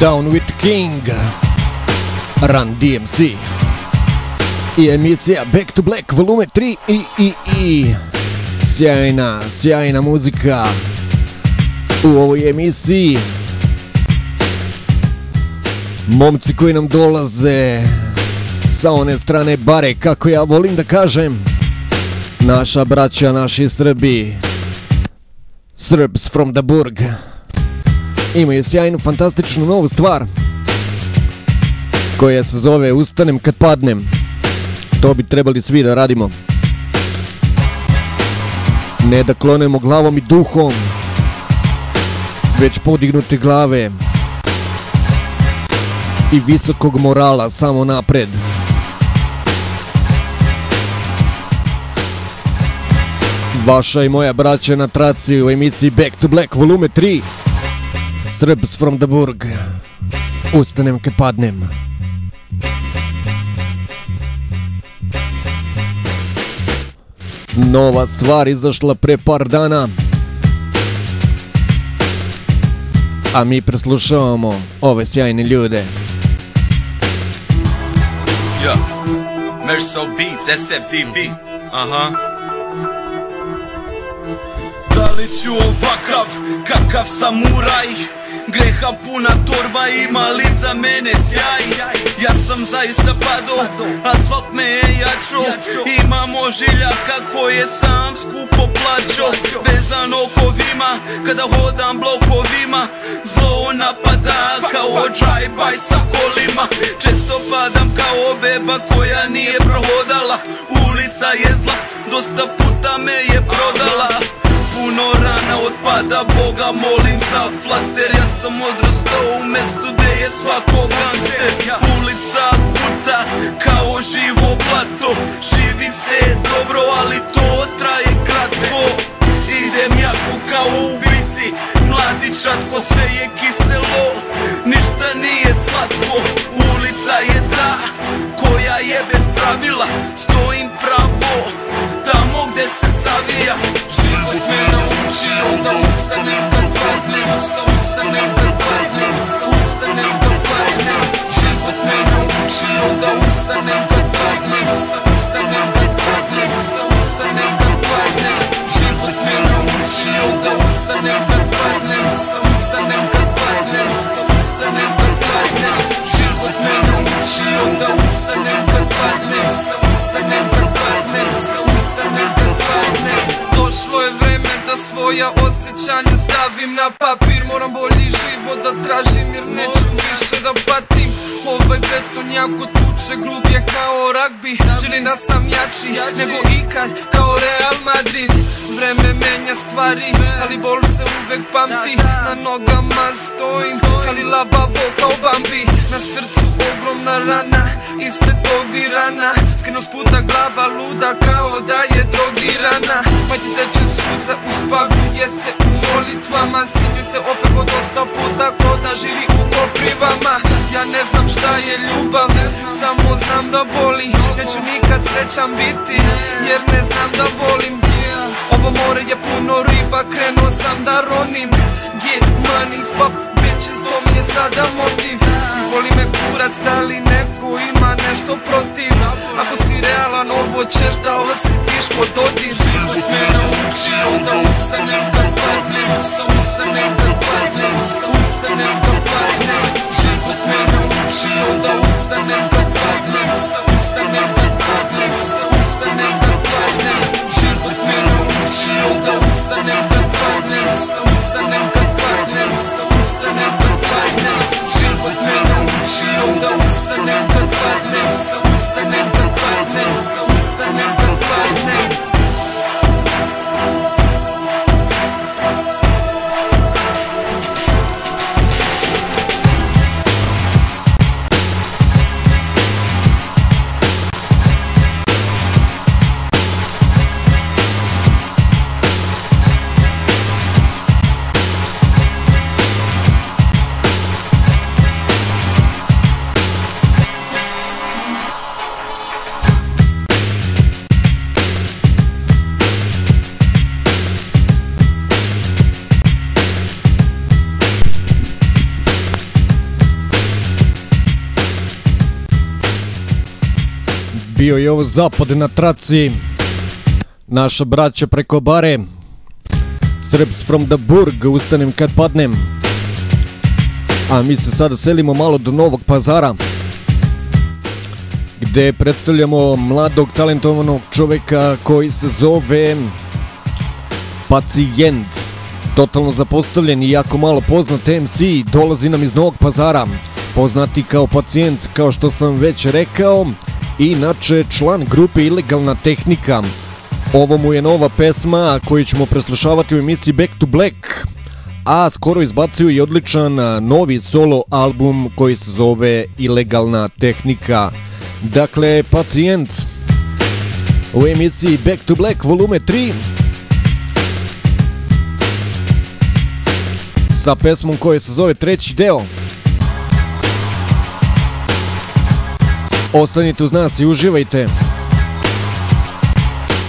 Down with King. Run DMC И емисија Back to Black волуме 3 и и и Сјајна, сјајна музика у овој емисији Момци кои нам долазе са оне стране баре, како ја волим да кажем Наша браќа, наши Срби Srbs from the Burg. Imaju sjajnu, fantastičnu novu stvar koja se zove Ustanem kad padnem. To bi trebali svi da radimo. Ne da klonemo glavom i duhom, već podignuti glave i visokog morala samo napred. Vaša i moja braća na traci u emisiji Back to Black volume 3 Srbs from the Burg Ustanem kad padnem Nova stvar izašla pre par dana A mi ove sjajne ljude Yeah. Merso Beats, SFDB. Aha. Da li ću ovakav, kakav samuraj Greha puna torba ima li za mene sjaj. Ja sam zaista pado, asfalt me je jačo. Imam ožiljaka koje sam skupo plaćo. Vezan okovima, kada hodam blokovima. Zlo napada kao drive-by sa kolima. Često padam kao beba koja nije prohodala. Ulica je zla, dosta puta me je prodala puno rana od Boga molim za flaster Ja sam odrastao u mestu gdje je svako gangster. Ulica puta kao živo plato Živi se dobro ali to traje kratko. Idem jako kao u ubici Mladić ratko sve je kiselo Ništa nije slatko. Ulica je ta koja je bez pravila Stojim pravo Tamo gde se savija. Život me przyjął do ustanej dokładnej Do ustanej dokładnej Do ustanej dokładnej Żywotnego przyjął do ustanej dokładnej Do ustanej dokładnej Do ustanej dokładnej Żywotnego przyjął do ustanej dokładnej Do ustanej dokładnej Do ustanej dokładnej Żywotnego przyjął do ustanej dokładnej Do ustanej dokładnej Do ustanej dokładnej Doszło da svoja osjećanja stavim na papir. Moram bolji život da tražim jer neću više da patim Ovaj beton jako tuče, grub je kao ragbi. Želim da sam jači nego ikad kao Real Madrid. Vreme menja stvari, ali bol se uvek pamti. Na nogama stojim, ali labavo kao Bambi. Na srcu ogromna rana, istetovirana Skrenuo s puta glava luda kao da je drogirana. Majci teče suza, uspavljuje se u molitvama. Sinju se opet po dosta puta ko da živi u koprivama. Ja ne znam šta je ljubav, samo znam da boli Neću nikad srećan biti, jer ne znam da volim. Ovo more je puno riba, krenuo sam da ronim. Get money, fuck bitches, to mi je sada motiv. Voli me kurac, da li neko ima nešto protiv? Ako si realan, ovo ćeš da osjetiš kod dodir. Život me naučio da ustanem kad padnem Je ovo zapad na traci. Naša braća preko bare. Srbs from the Burg, ustanem kad padnem. A mi se sada selimo malo do Novog pazara. Gde predstavljamo mladog talentovanog čoveka koji se zove Pacijent. Totalno zapostavljen i jako malo poznat MC, dolazi nam iz Novog pazara. Poznati kao pacijent, kao što sam već rekao, inače član grupe Ilegalna tehnika. Ovo mu je nova pesma koju ćemo preslušavati u emisiji Back to Black, a skoro izbacuju i odličan novi solo album koji se zove Ilegalna tehnika. Dakle, pacijent u emisiji Back to Black volume 3 sa pesmom koja se zove Treći deo. Ostanite uz nas i uživajte.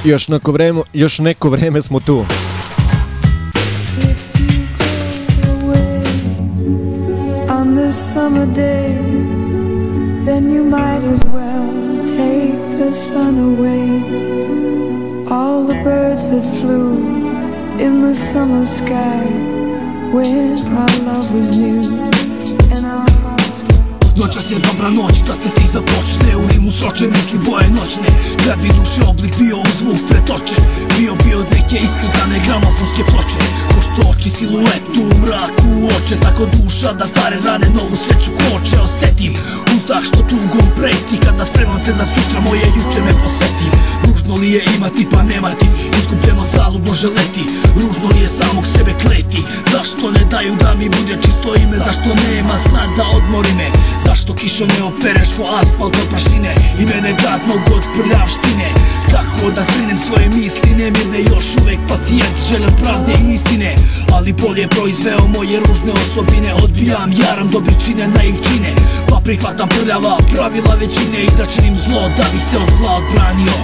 Još neko vreme, još neko vreme smo tu. summer day, then you might as well take the sun away. All the birds that flew in the summer sky when our love was new Noćas je dobra noć da se ti započne. U rimu sroče misli boje noćne. Da bi duše oblik bio u zvuk pretočen Bio bi od neke iskrzane gramofonske ploče. Ko što oči siluetu u mraku uoče. Tako duša da stare rane novu sreću koče. Osetim uzdah što tugom preti? Kada spremam se za sutra moje juče me poseti. Ružno li je imati pa nemati? Iskupljeno zaludno želeti. Ružno li je samog sebe kleti? Zašto ne daju da mi bude čisto ime? Zašto nema sna da odmori me? Zašto kišom ne opereš ko asfalt od prašine? I mene gadnog od prljavštine Kako da zbrinem svoje misli Nemirne još uvek pacijent Želim pravde i istine. Ali bolje proizveo moje ružne osobine Odbijam, jaram dobričine naivčine. Pa prihvatam prljava pravila većine I da činim zlo da bi se od zla odbranio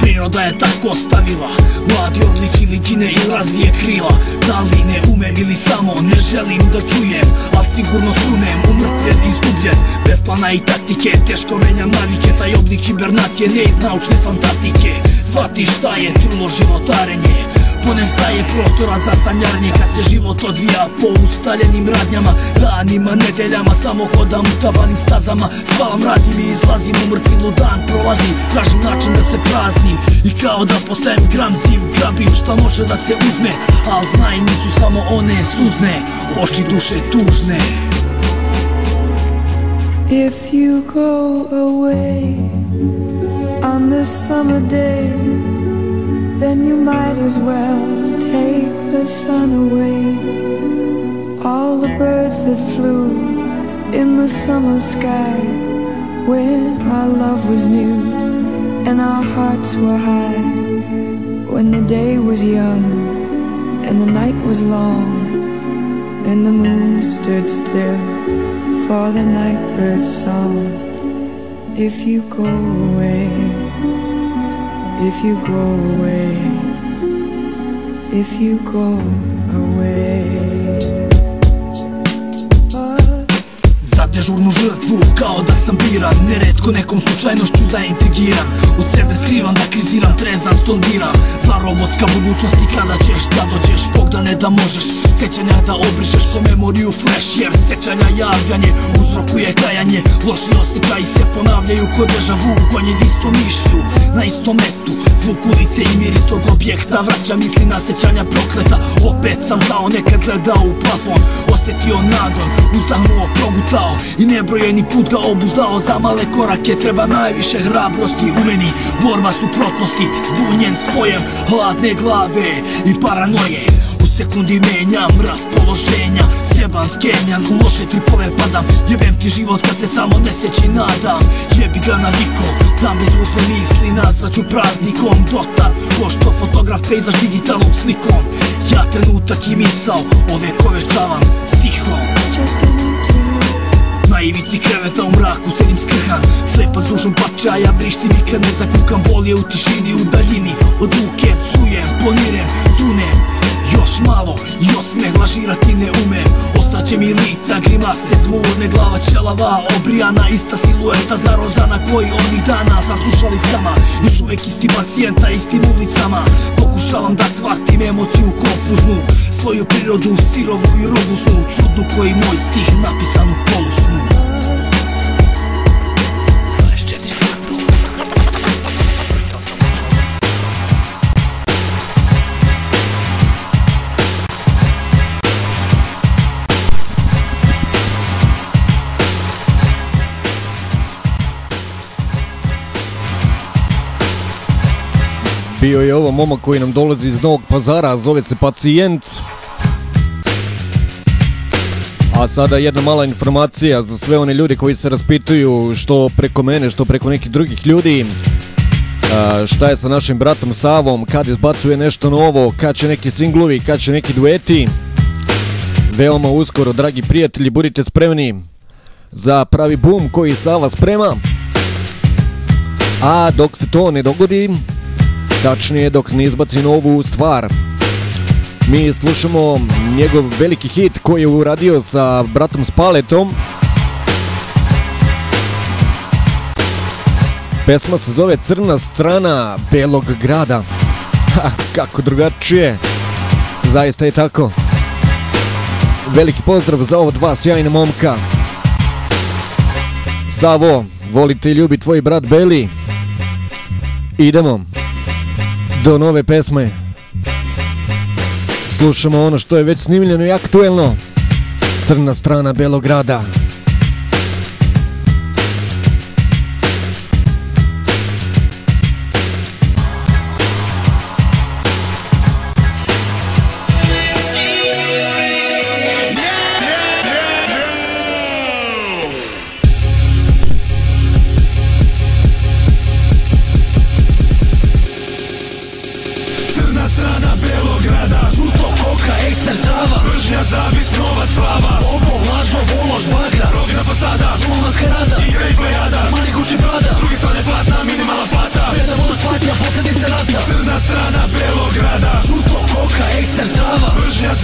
Priroda je tako ostavila. Mladi odliči ili gine i razvije krila Da li ne umem ili samo ne želim da čujem Al sigurno trunem, umrtven, izgubljen. Bez plana i taktike, teško menjam navike. Taj oblik hibernacije ne iz naučne fantastike. Svati šta je trulo životarenje Ponestaje prostora za sanjarnje? Kad se život odvija po ustaljenim radnjama Danima, nedeljama, samo hodam utavanim stazama. Spavam, radim i izlazim u mrtvilu dan prolazi Tražim način da se praznim I kao da postajem gramziv Grabim šta može da se uzme Al znaj nisu samo one suzne Oči duše tužne. If you go away on this summer day, then you might as well take the sun away. All the birds that flew in the summer sky when our love was new and our hearts were high, when the day was young and the night was long and the moon stood still for the night bird's song. If you go away, if you go away, if you go away. Dežurnu žrtvu kao da sam biran. Neretko nekom slučajnošću zaintrigiran. Od sebe skrivam da kriziram, trezan stondiram Zla robotska budućnosti kada ćeš da dođeš Bog da ne da možeš. Sećanja da obrišeš po memoriju flash Jer sećanja javljanje uzrokuje kajanje Loši osjećaji se ponavljaju kod deja vu Gonjen istom mišlju na istom mestu. Zvuk ulice i mir istog objekta Vraća misli na sećanja prokleta. Opet sam kao nekad gledao u plafon Osjetio nagon, uzdahnuo, progutao I nebrojeni put ga obuzdao Za male korake. Treba najviše hrabrosti U meni. Borba suprotnosti Zbunjen spojem hladne glave i paranoje. Sekundi menjam raspoloženja. Sjeban skenjan, u loše tripove padam. Jebem ti život kad se samo neseći nadam. Jebi ga na viko, dam bez ružne misli Nazvaću praznikom. Dotar Ko što fotograf pejzaž digitalnom slikom. Ja trenutak i misao, ove kove čavam stihom ivici kreveta u mraku sedim skrhan. Slepa s dušom pače, a ja vrištim i kad ne zakukam Bol je u tišini, u daljini. Od ruke psujem, ponirem, tunem. Još malo i osmeh lažirati ne umem. Ostaće mi lica, grimase, dvorne glava ćelava Obrijana, ista silueta zarozana Koji onih dana sa slušalicama Još uvek isti pacijenta, istim ulicama. Pokušavam da shvatim emociju konfuznu Svoju prirodu, sirovu i robusnu Čudnu koji moj stih napisan u polusnu Bio je ovo momak koji nam dolazi iz Novog pazara, zove se Pacijent. A sada jedna mala informacija za sve one ljudi koji se raspituju što preko mene, što preko nekih drugih ljudi. A, šta je sa našim bratom Savom, kad izbacuje nešto novo, kad će neki singlovi, kad će neki dueti. Veoma uskoro, dragi prijatelji, budite spremni za pravi bum koji Sava sprema. A dok se to ne dogodi, tačnije dok ne izbaci novu stvar. Mi slušamo njegov veliki hit koji je uradio sa bratom Spaletom. Pesma se zove Crna strana Belog grada. Ha, kako drugačije. Zaista je tako. Veliki pozdrav za ova dva sjajna momka. Savo, volite i ljubi tvoj brat Beli. Idemo do nove pesme. Slušamo ono što je već snimljeno i aktuelno. Crna strana Belograda.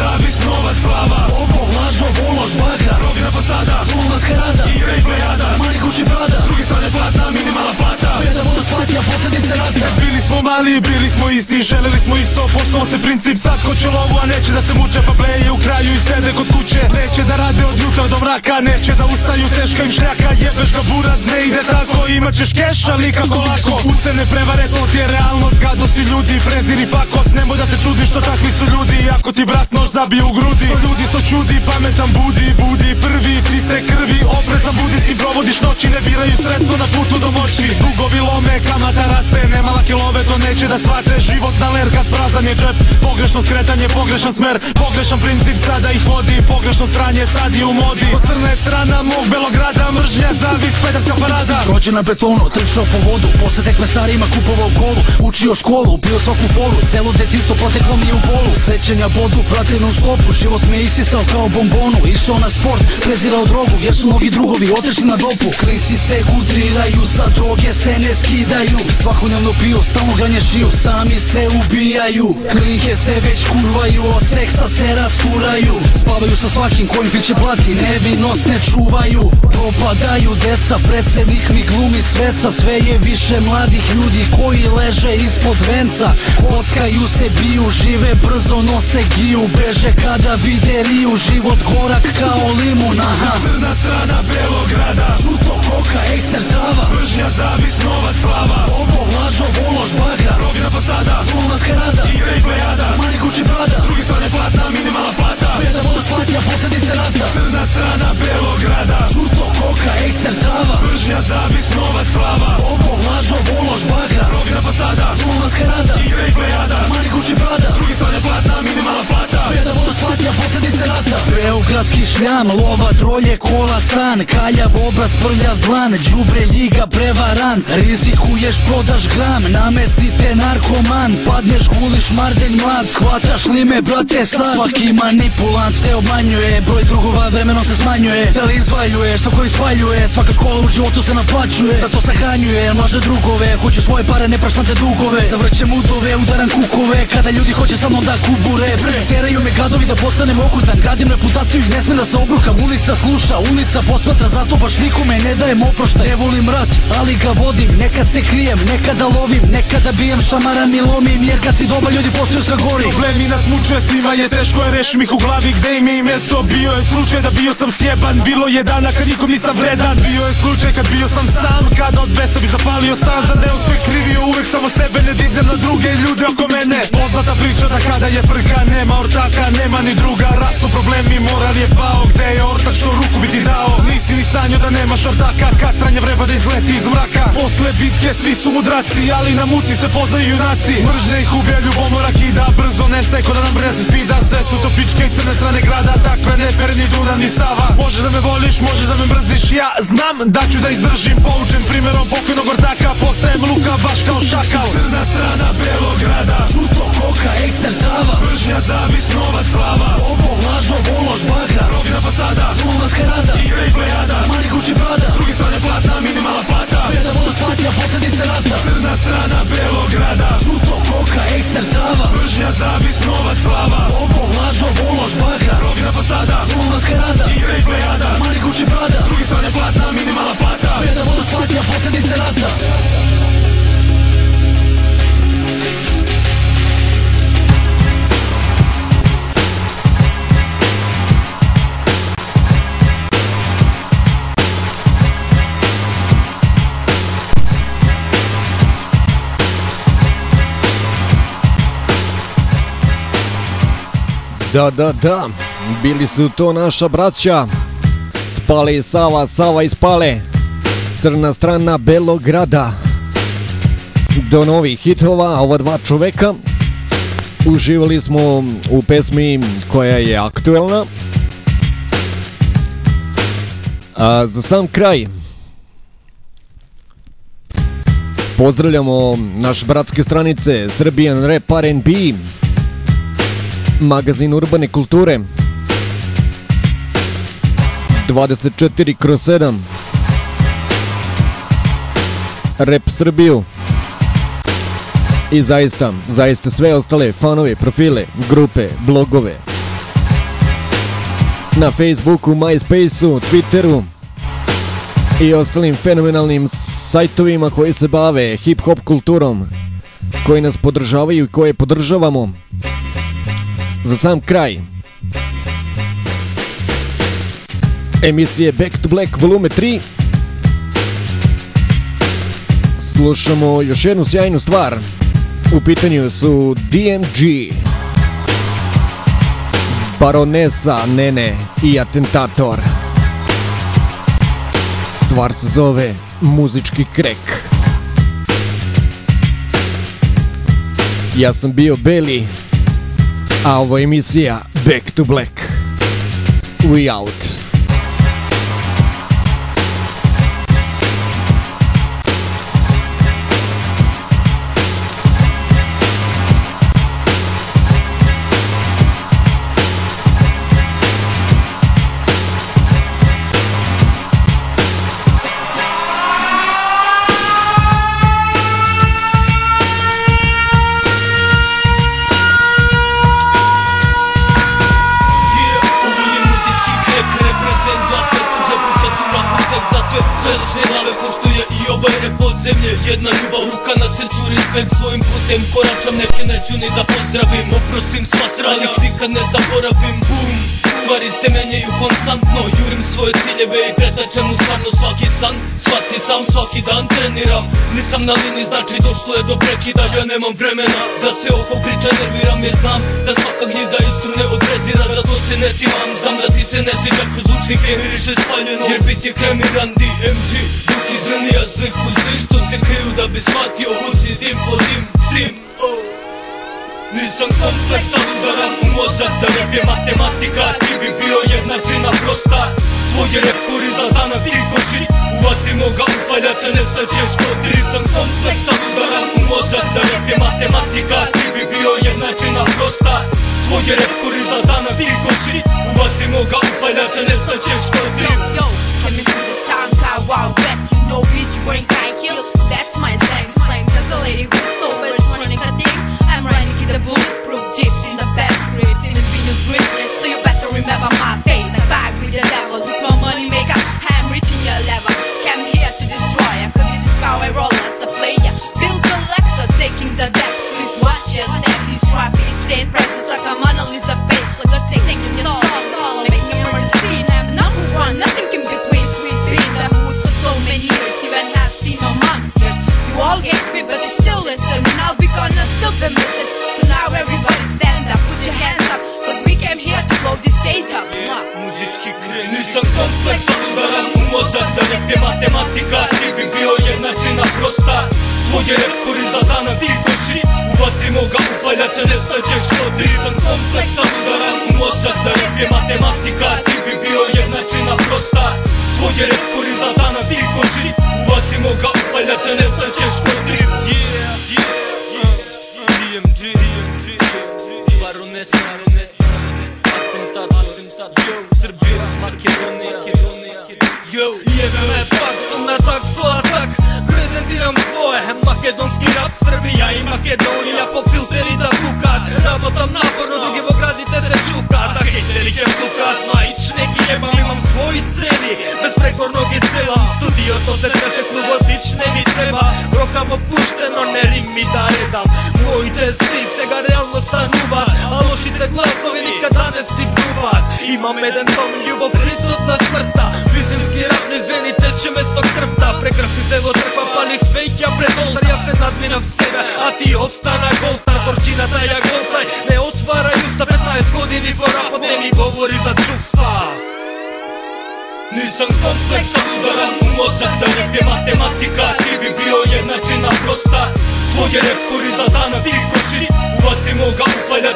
Zavis, novac, slava. Lopov, lažo, vološ, bagra Rovina fasada. Tuma maskarada. Igra i plejada. Mari kući prada Drugi strane platna, minimalna plata. Beda voda splatnja, posljedice rata. Bili smo mali, bili smo isti. Želeli smo isto, poštovo se princip. Sad ko će lovu, a neće da se muče. Pa bleje u kraju i sede kod kuće. Neće da rade od jutra do mraka. Neće da ustaju, teška im šljaka. Jebeš ga buraz, ne ide tako. Imaćeš keš, ali kako lako. Ucene prevare, to ti je realnost. Gadosti ljudi, preziri pakost. Nemoj da se čudiš što takvi su ljudi. Ako ti brat zabije u grudi. Sto ljudi, sto čudi, pametan budi Budi prvi, čiste krvi Oprezan budijski provodiš noći. Ne biraju sredstvo na putu do moći. Dugovi lome, kamata raste. Nema lake love, to neće da shvate. Život na ler kad prazan je džep. Pogrešno skretanje, pogrešan smer. Pogrešan princip, sada ih vodi. Pogrešno sranje, sad je u modi. Od crne strana mog Belograda Mržnja, zavis, pedarska parada. Rođen na betonu, trčao po vodu. Posle tekme starima kupovao kolu. Učio školu, pio svaku foru. Celo detinstvo proteklo mi je u bolu Sećanja bodu, prate stopu Život me isisao kao bombonu. Išao na sport, prezirao drogu Jer su mnogi drugovi otišli na dopu. Klinci se hudriraju, sa droge se ne skidaju. Svakodnevno piju, stalno granje šiju Sami se ubijaju. Klinke se već kurvaju, od seksa se rasturaju. Spavaju sa svakim kojim piće plati Nevinost ne čuvaju. Propadaju deca, predsjednik mi glumi sveca. Sve je više mladih ljudi koji leže ispod venca. Kockaju se, biju, žive brzo, nose giju Beže kada vide riju, život gorak kao limun Aha. Crna strana Belograda Žuto, koka, ekser, trava. Mržnja, zavis, novac, slava. Lopov, lažo, vološ, bagra Rovina fasada Tuma maskarada Igra i plejada Mari kući prada Drugi strane platna, minimalna plata. Beda voda splatnja, posljedice rata. Crna strana Belograda Žuto, koka, ekser, trava. Mržnja, zavis, novac, slava. Lopov, lažo, vološ, bagra Rovina fasada Tuma maskarada Igra i plejada Mari kući prada Drugi strane platna, minimalna plata Voda splatnja, posljedice rata. Beogradski šljam, lova, drolje, kola, stan Kaljav obraz, prljav dlan Đubre, ljiga, prevarant. Rizikuješ, prodaš gram Namestite narkoman. Padneš, guliš, mardelj mlad Shvataš li me, brate, sad? Svaki manipulant te obmanjuje Broj drugova vremenom se smanjuje. Da li izvaljuje, svako ispaljuje Svaka škola u životu se naplaćuje Zato sahranjuje, mlaže drugove Hoću svoje pare, ne praštam te dugove. Zavrćem udove, udaram kukove Kada ljudi hoće sa mnom da kubure. Bre, teraju me gradovi da postanem okrutan Gradim reputaciju i ne smem da se obrukam. Ulica sluša, ulica posmatra Zato baš nikome ne dajem oproštaj. Ne volim rat, ali ga vodim Nekad se krijem, nekada lovim Nekada bijem šamaram i lomim Jer kad si dobar ljudi postaju sve gori. Problemi nas muče, svima je teško je rešim ih u glavi gde im je i mesto Bio je slučaj da bio sam sjeban Bilo je dana kad nikom nisam vredan. Bio je slučaj kad bio sam sam Kada od besa bi zapalio stan. Za neuspeh krivio uvek samo sebe Ne divljam na druge ljude oko mene. Poznata priča da kada je frka Nema ortaka, nema ni druga Rat su problemi, moral je pao Gde je ortak što ruku bi ti dao? Nisi ni sanjo da nemaš ortaka Kad stranje vreba da izleti iz mraka? Posle bitke svi su mudraci Ali na muci se poznaju junaci. Mržnja ih ubija, ljubomora kida Brzo nestaje ko da nam brezi spida. Sve su to pičke i crne strane grada Takve nefer ni Dunav ni Sava. Možeš da me voliš, možeš da me mrziš Ja znam da ću da izdržim. Poučen primjerom pokojnog ortaka Postajem luka baš kao šakal. Crna strana Belograda Žuto, koka, ekser, trava. Mržnja, zavis, novac, slava Lopov, lažo, vološ, bagra Rovina fasada Tuma maskarada. Igra i plejada Mari kući prada Drugi strane platna, minimalna plata. Beda voda splatnja, posljedice rata. Crna strana Belograda. Žuto, koka, Da, da, da, bili su to naša braća. Spale i Sava, Sava i Spale. Crna strana Belograda. Do novih hitova, ova dva čoveka. Uživali smo u pesmi koja je aktuelna. A za sam kraj pozdravljamo naše bratske stranice Serbian Rap R&B magazin urbane kulture 24 kroz 7 Rap Srbiju I zaista, zaista sve ostale fanove, profile, grupe, blogove. Na Facebooku, MySpaceu, Twitteru i ostalim fenomenalnim sajtovima koji se bave hip-hop kulturom, koji nas podržavaju i koje podržavamo. Za sam kraj, emisije Back to Black volume 3 slušamo još jednu sjajnu stvar. U pitanju su DMG, Baronesa Nene i Atentator. Stvar se zove Muzički krek. Ja sam bio Beli, a ovo je emisija Back to Black. We out. Jedna ljubav Ruka na srcu, respekt svojim putem. Koračam neke neću ni da pozdravim. Oprostim sva sranja, nikad ne zaboravim. Bum, stvari se menjaju konstantno. Jurim svoje ciljeve i pretačem u stvarno svaki san. Svaki sam, svaki dan treniram. Nisam na liniji, znači došlo je do prekida. Ja nemam vremena da se oko priča nerviram Jer znam da svaka gnjida istru ne odrezira. Zato se ne cimam, znam da ti se ne sviđa. Kroz učnike miriše spaljeno Jer bit je kremiran DMG Duh iz linija sliku zli što se kriju Da bi shvatio. Vuci dim po dim cim nisam kompleksan, udaram u mozak Da rap je matematika, ti bi bio jedna čina prosta. Tvoj rep kori za dana ti koši upaljača, nestaćeš kod Nisam kompleksan, udaram u mozak Da rap je matematika, ti bi bio jedna čina prosta. Tvoj rep kori za dana ti koši upaljača, nestaćeš kod Yo, yo, coming to the town, car, wow, best You know bitch high heel That's my slang, slang That's the lady who's so best running the bulletproof jeeps in the best grips Even when you driftless, so you better remember my face I bag with the devil, with no money maker I'm reaching your level, came here to destroy ya Cause this is how I roll as a player. Bill collector, taking the depths Please watch every strap is saying prices like a Mona Lisa je ti bi bio jedna čina prosta. Tvoje rep kori za dana ti koši. Uvati moga upaljača, nestaćeš kod Nisam kompleksan, udaram u mozak Da rap je matematika, ti bi bio jedna čina prosta. Tvoje rep kori za dana ti koši. Uvati moga upaljača, nestaćeš kod Yeah, македони ја по филтери да пукат Работам напорно, други во градите се чукат. А хейтери ќе пукат, маичне ги ебам Имам своји цели, безпрекорно ги целам Студиото се тресе, клубот ич не ми треба. Рока во пуштено, не рим ми да редам. Моите сни сега реално стануват, А лошите гласови никада не стигнуват. Имам еден том, љубов, ритот на смртта плаче место крвта Прекрфи се во трпа, пали свеќа пред олтар Ја се надминав себе, а ти остана голта Торчината ја голтај, не отвара уста 15 години во рапот, не ми говори за чувства. Нисам комплексан, ударам у мозак Да реп е математика, ти би био едначина проста. Твој е реп кори за данат и коши Увати мога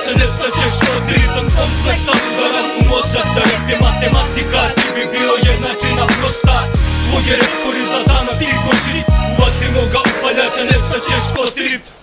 че да не стачеш што ти Нисам комплексан, ударам у мозак Да реп е математика, ти би био едначина проста. Твој Tvoj je za dana ti goši Uvatimo ga upaljača, nestaćeš ko strip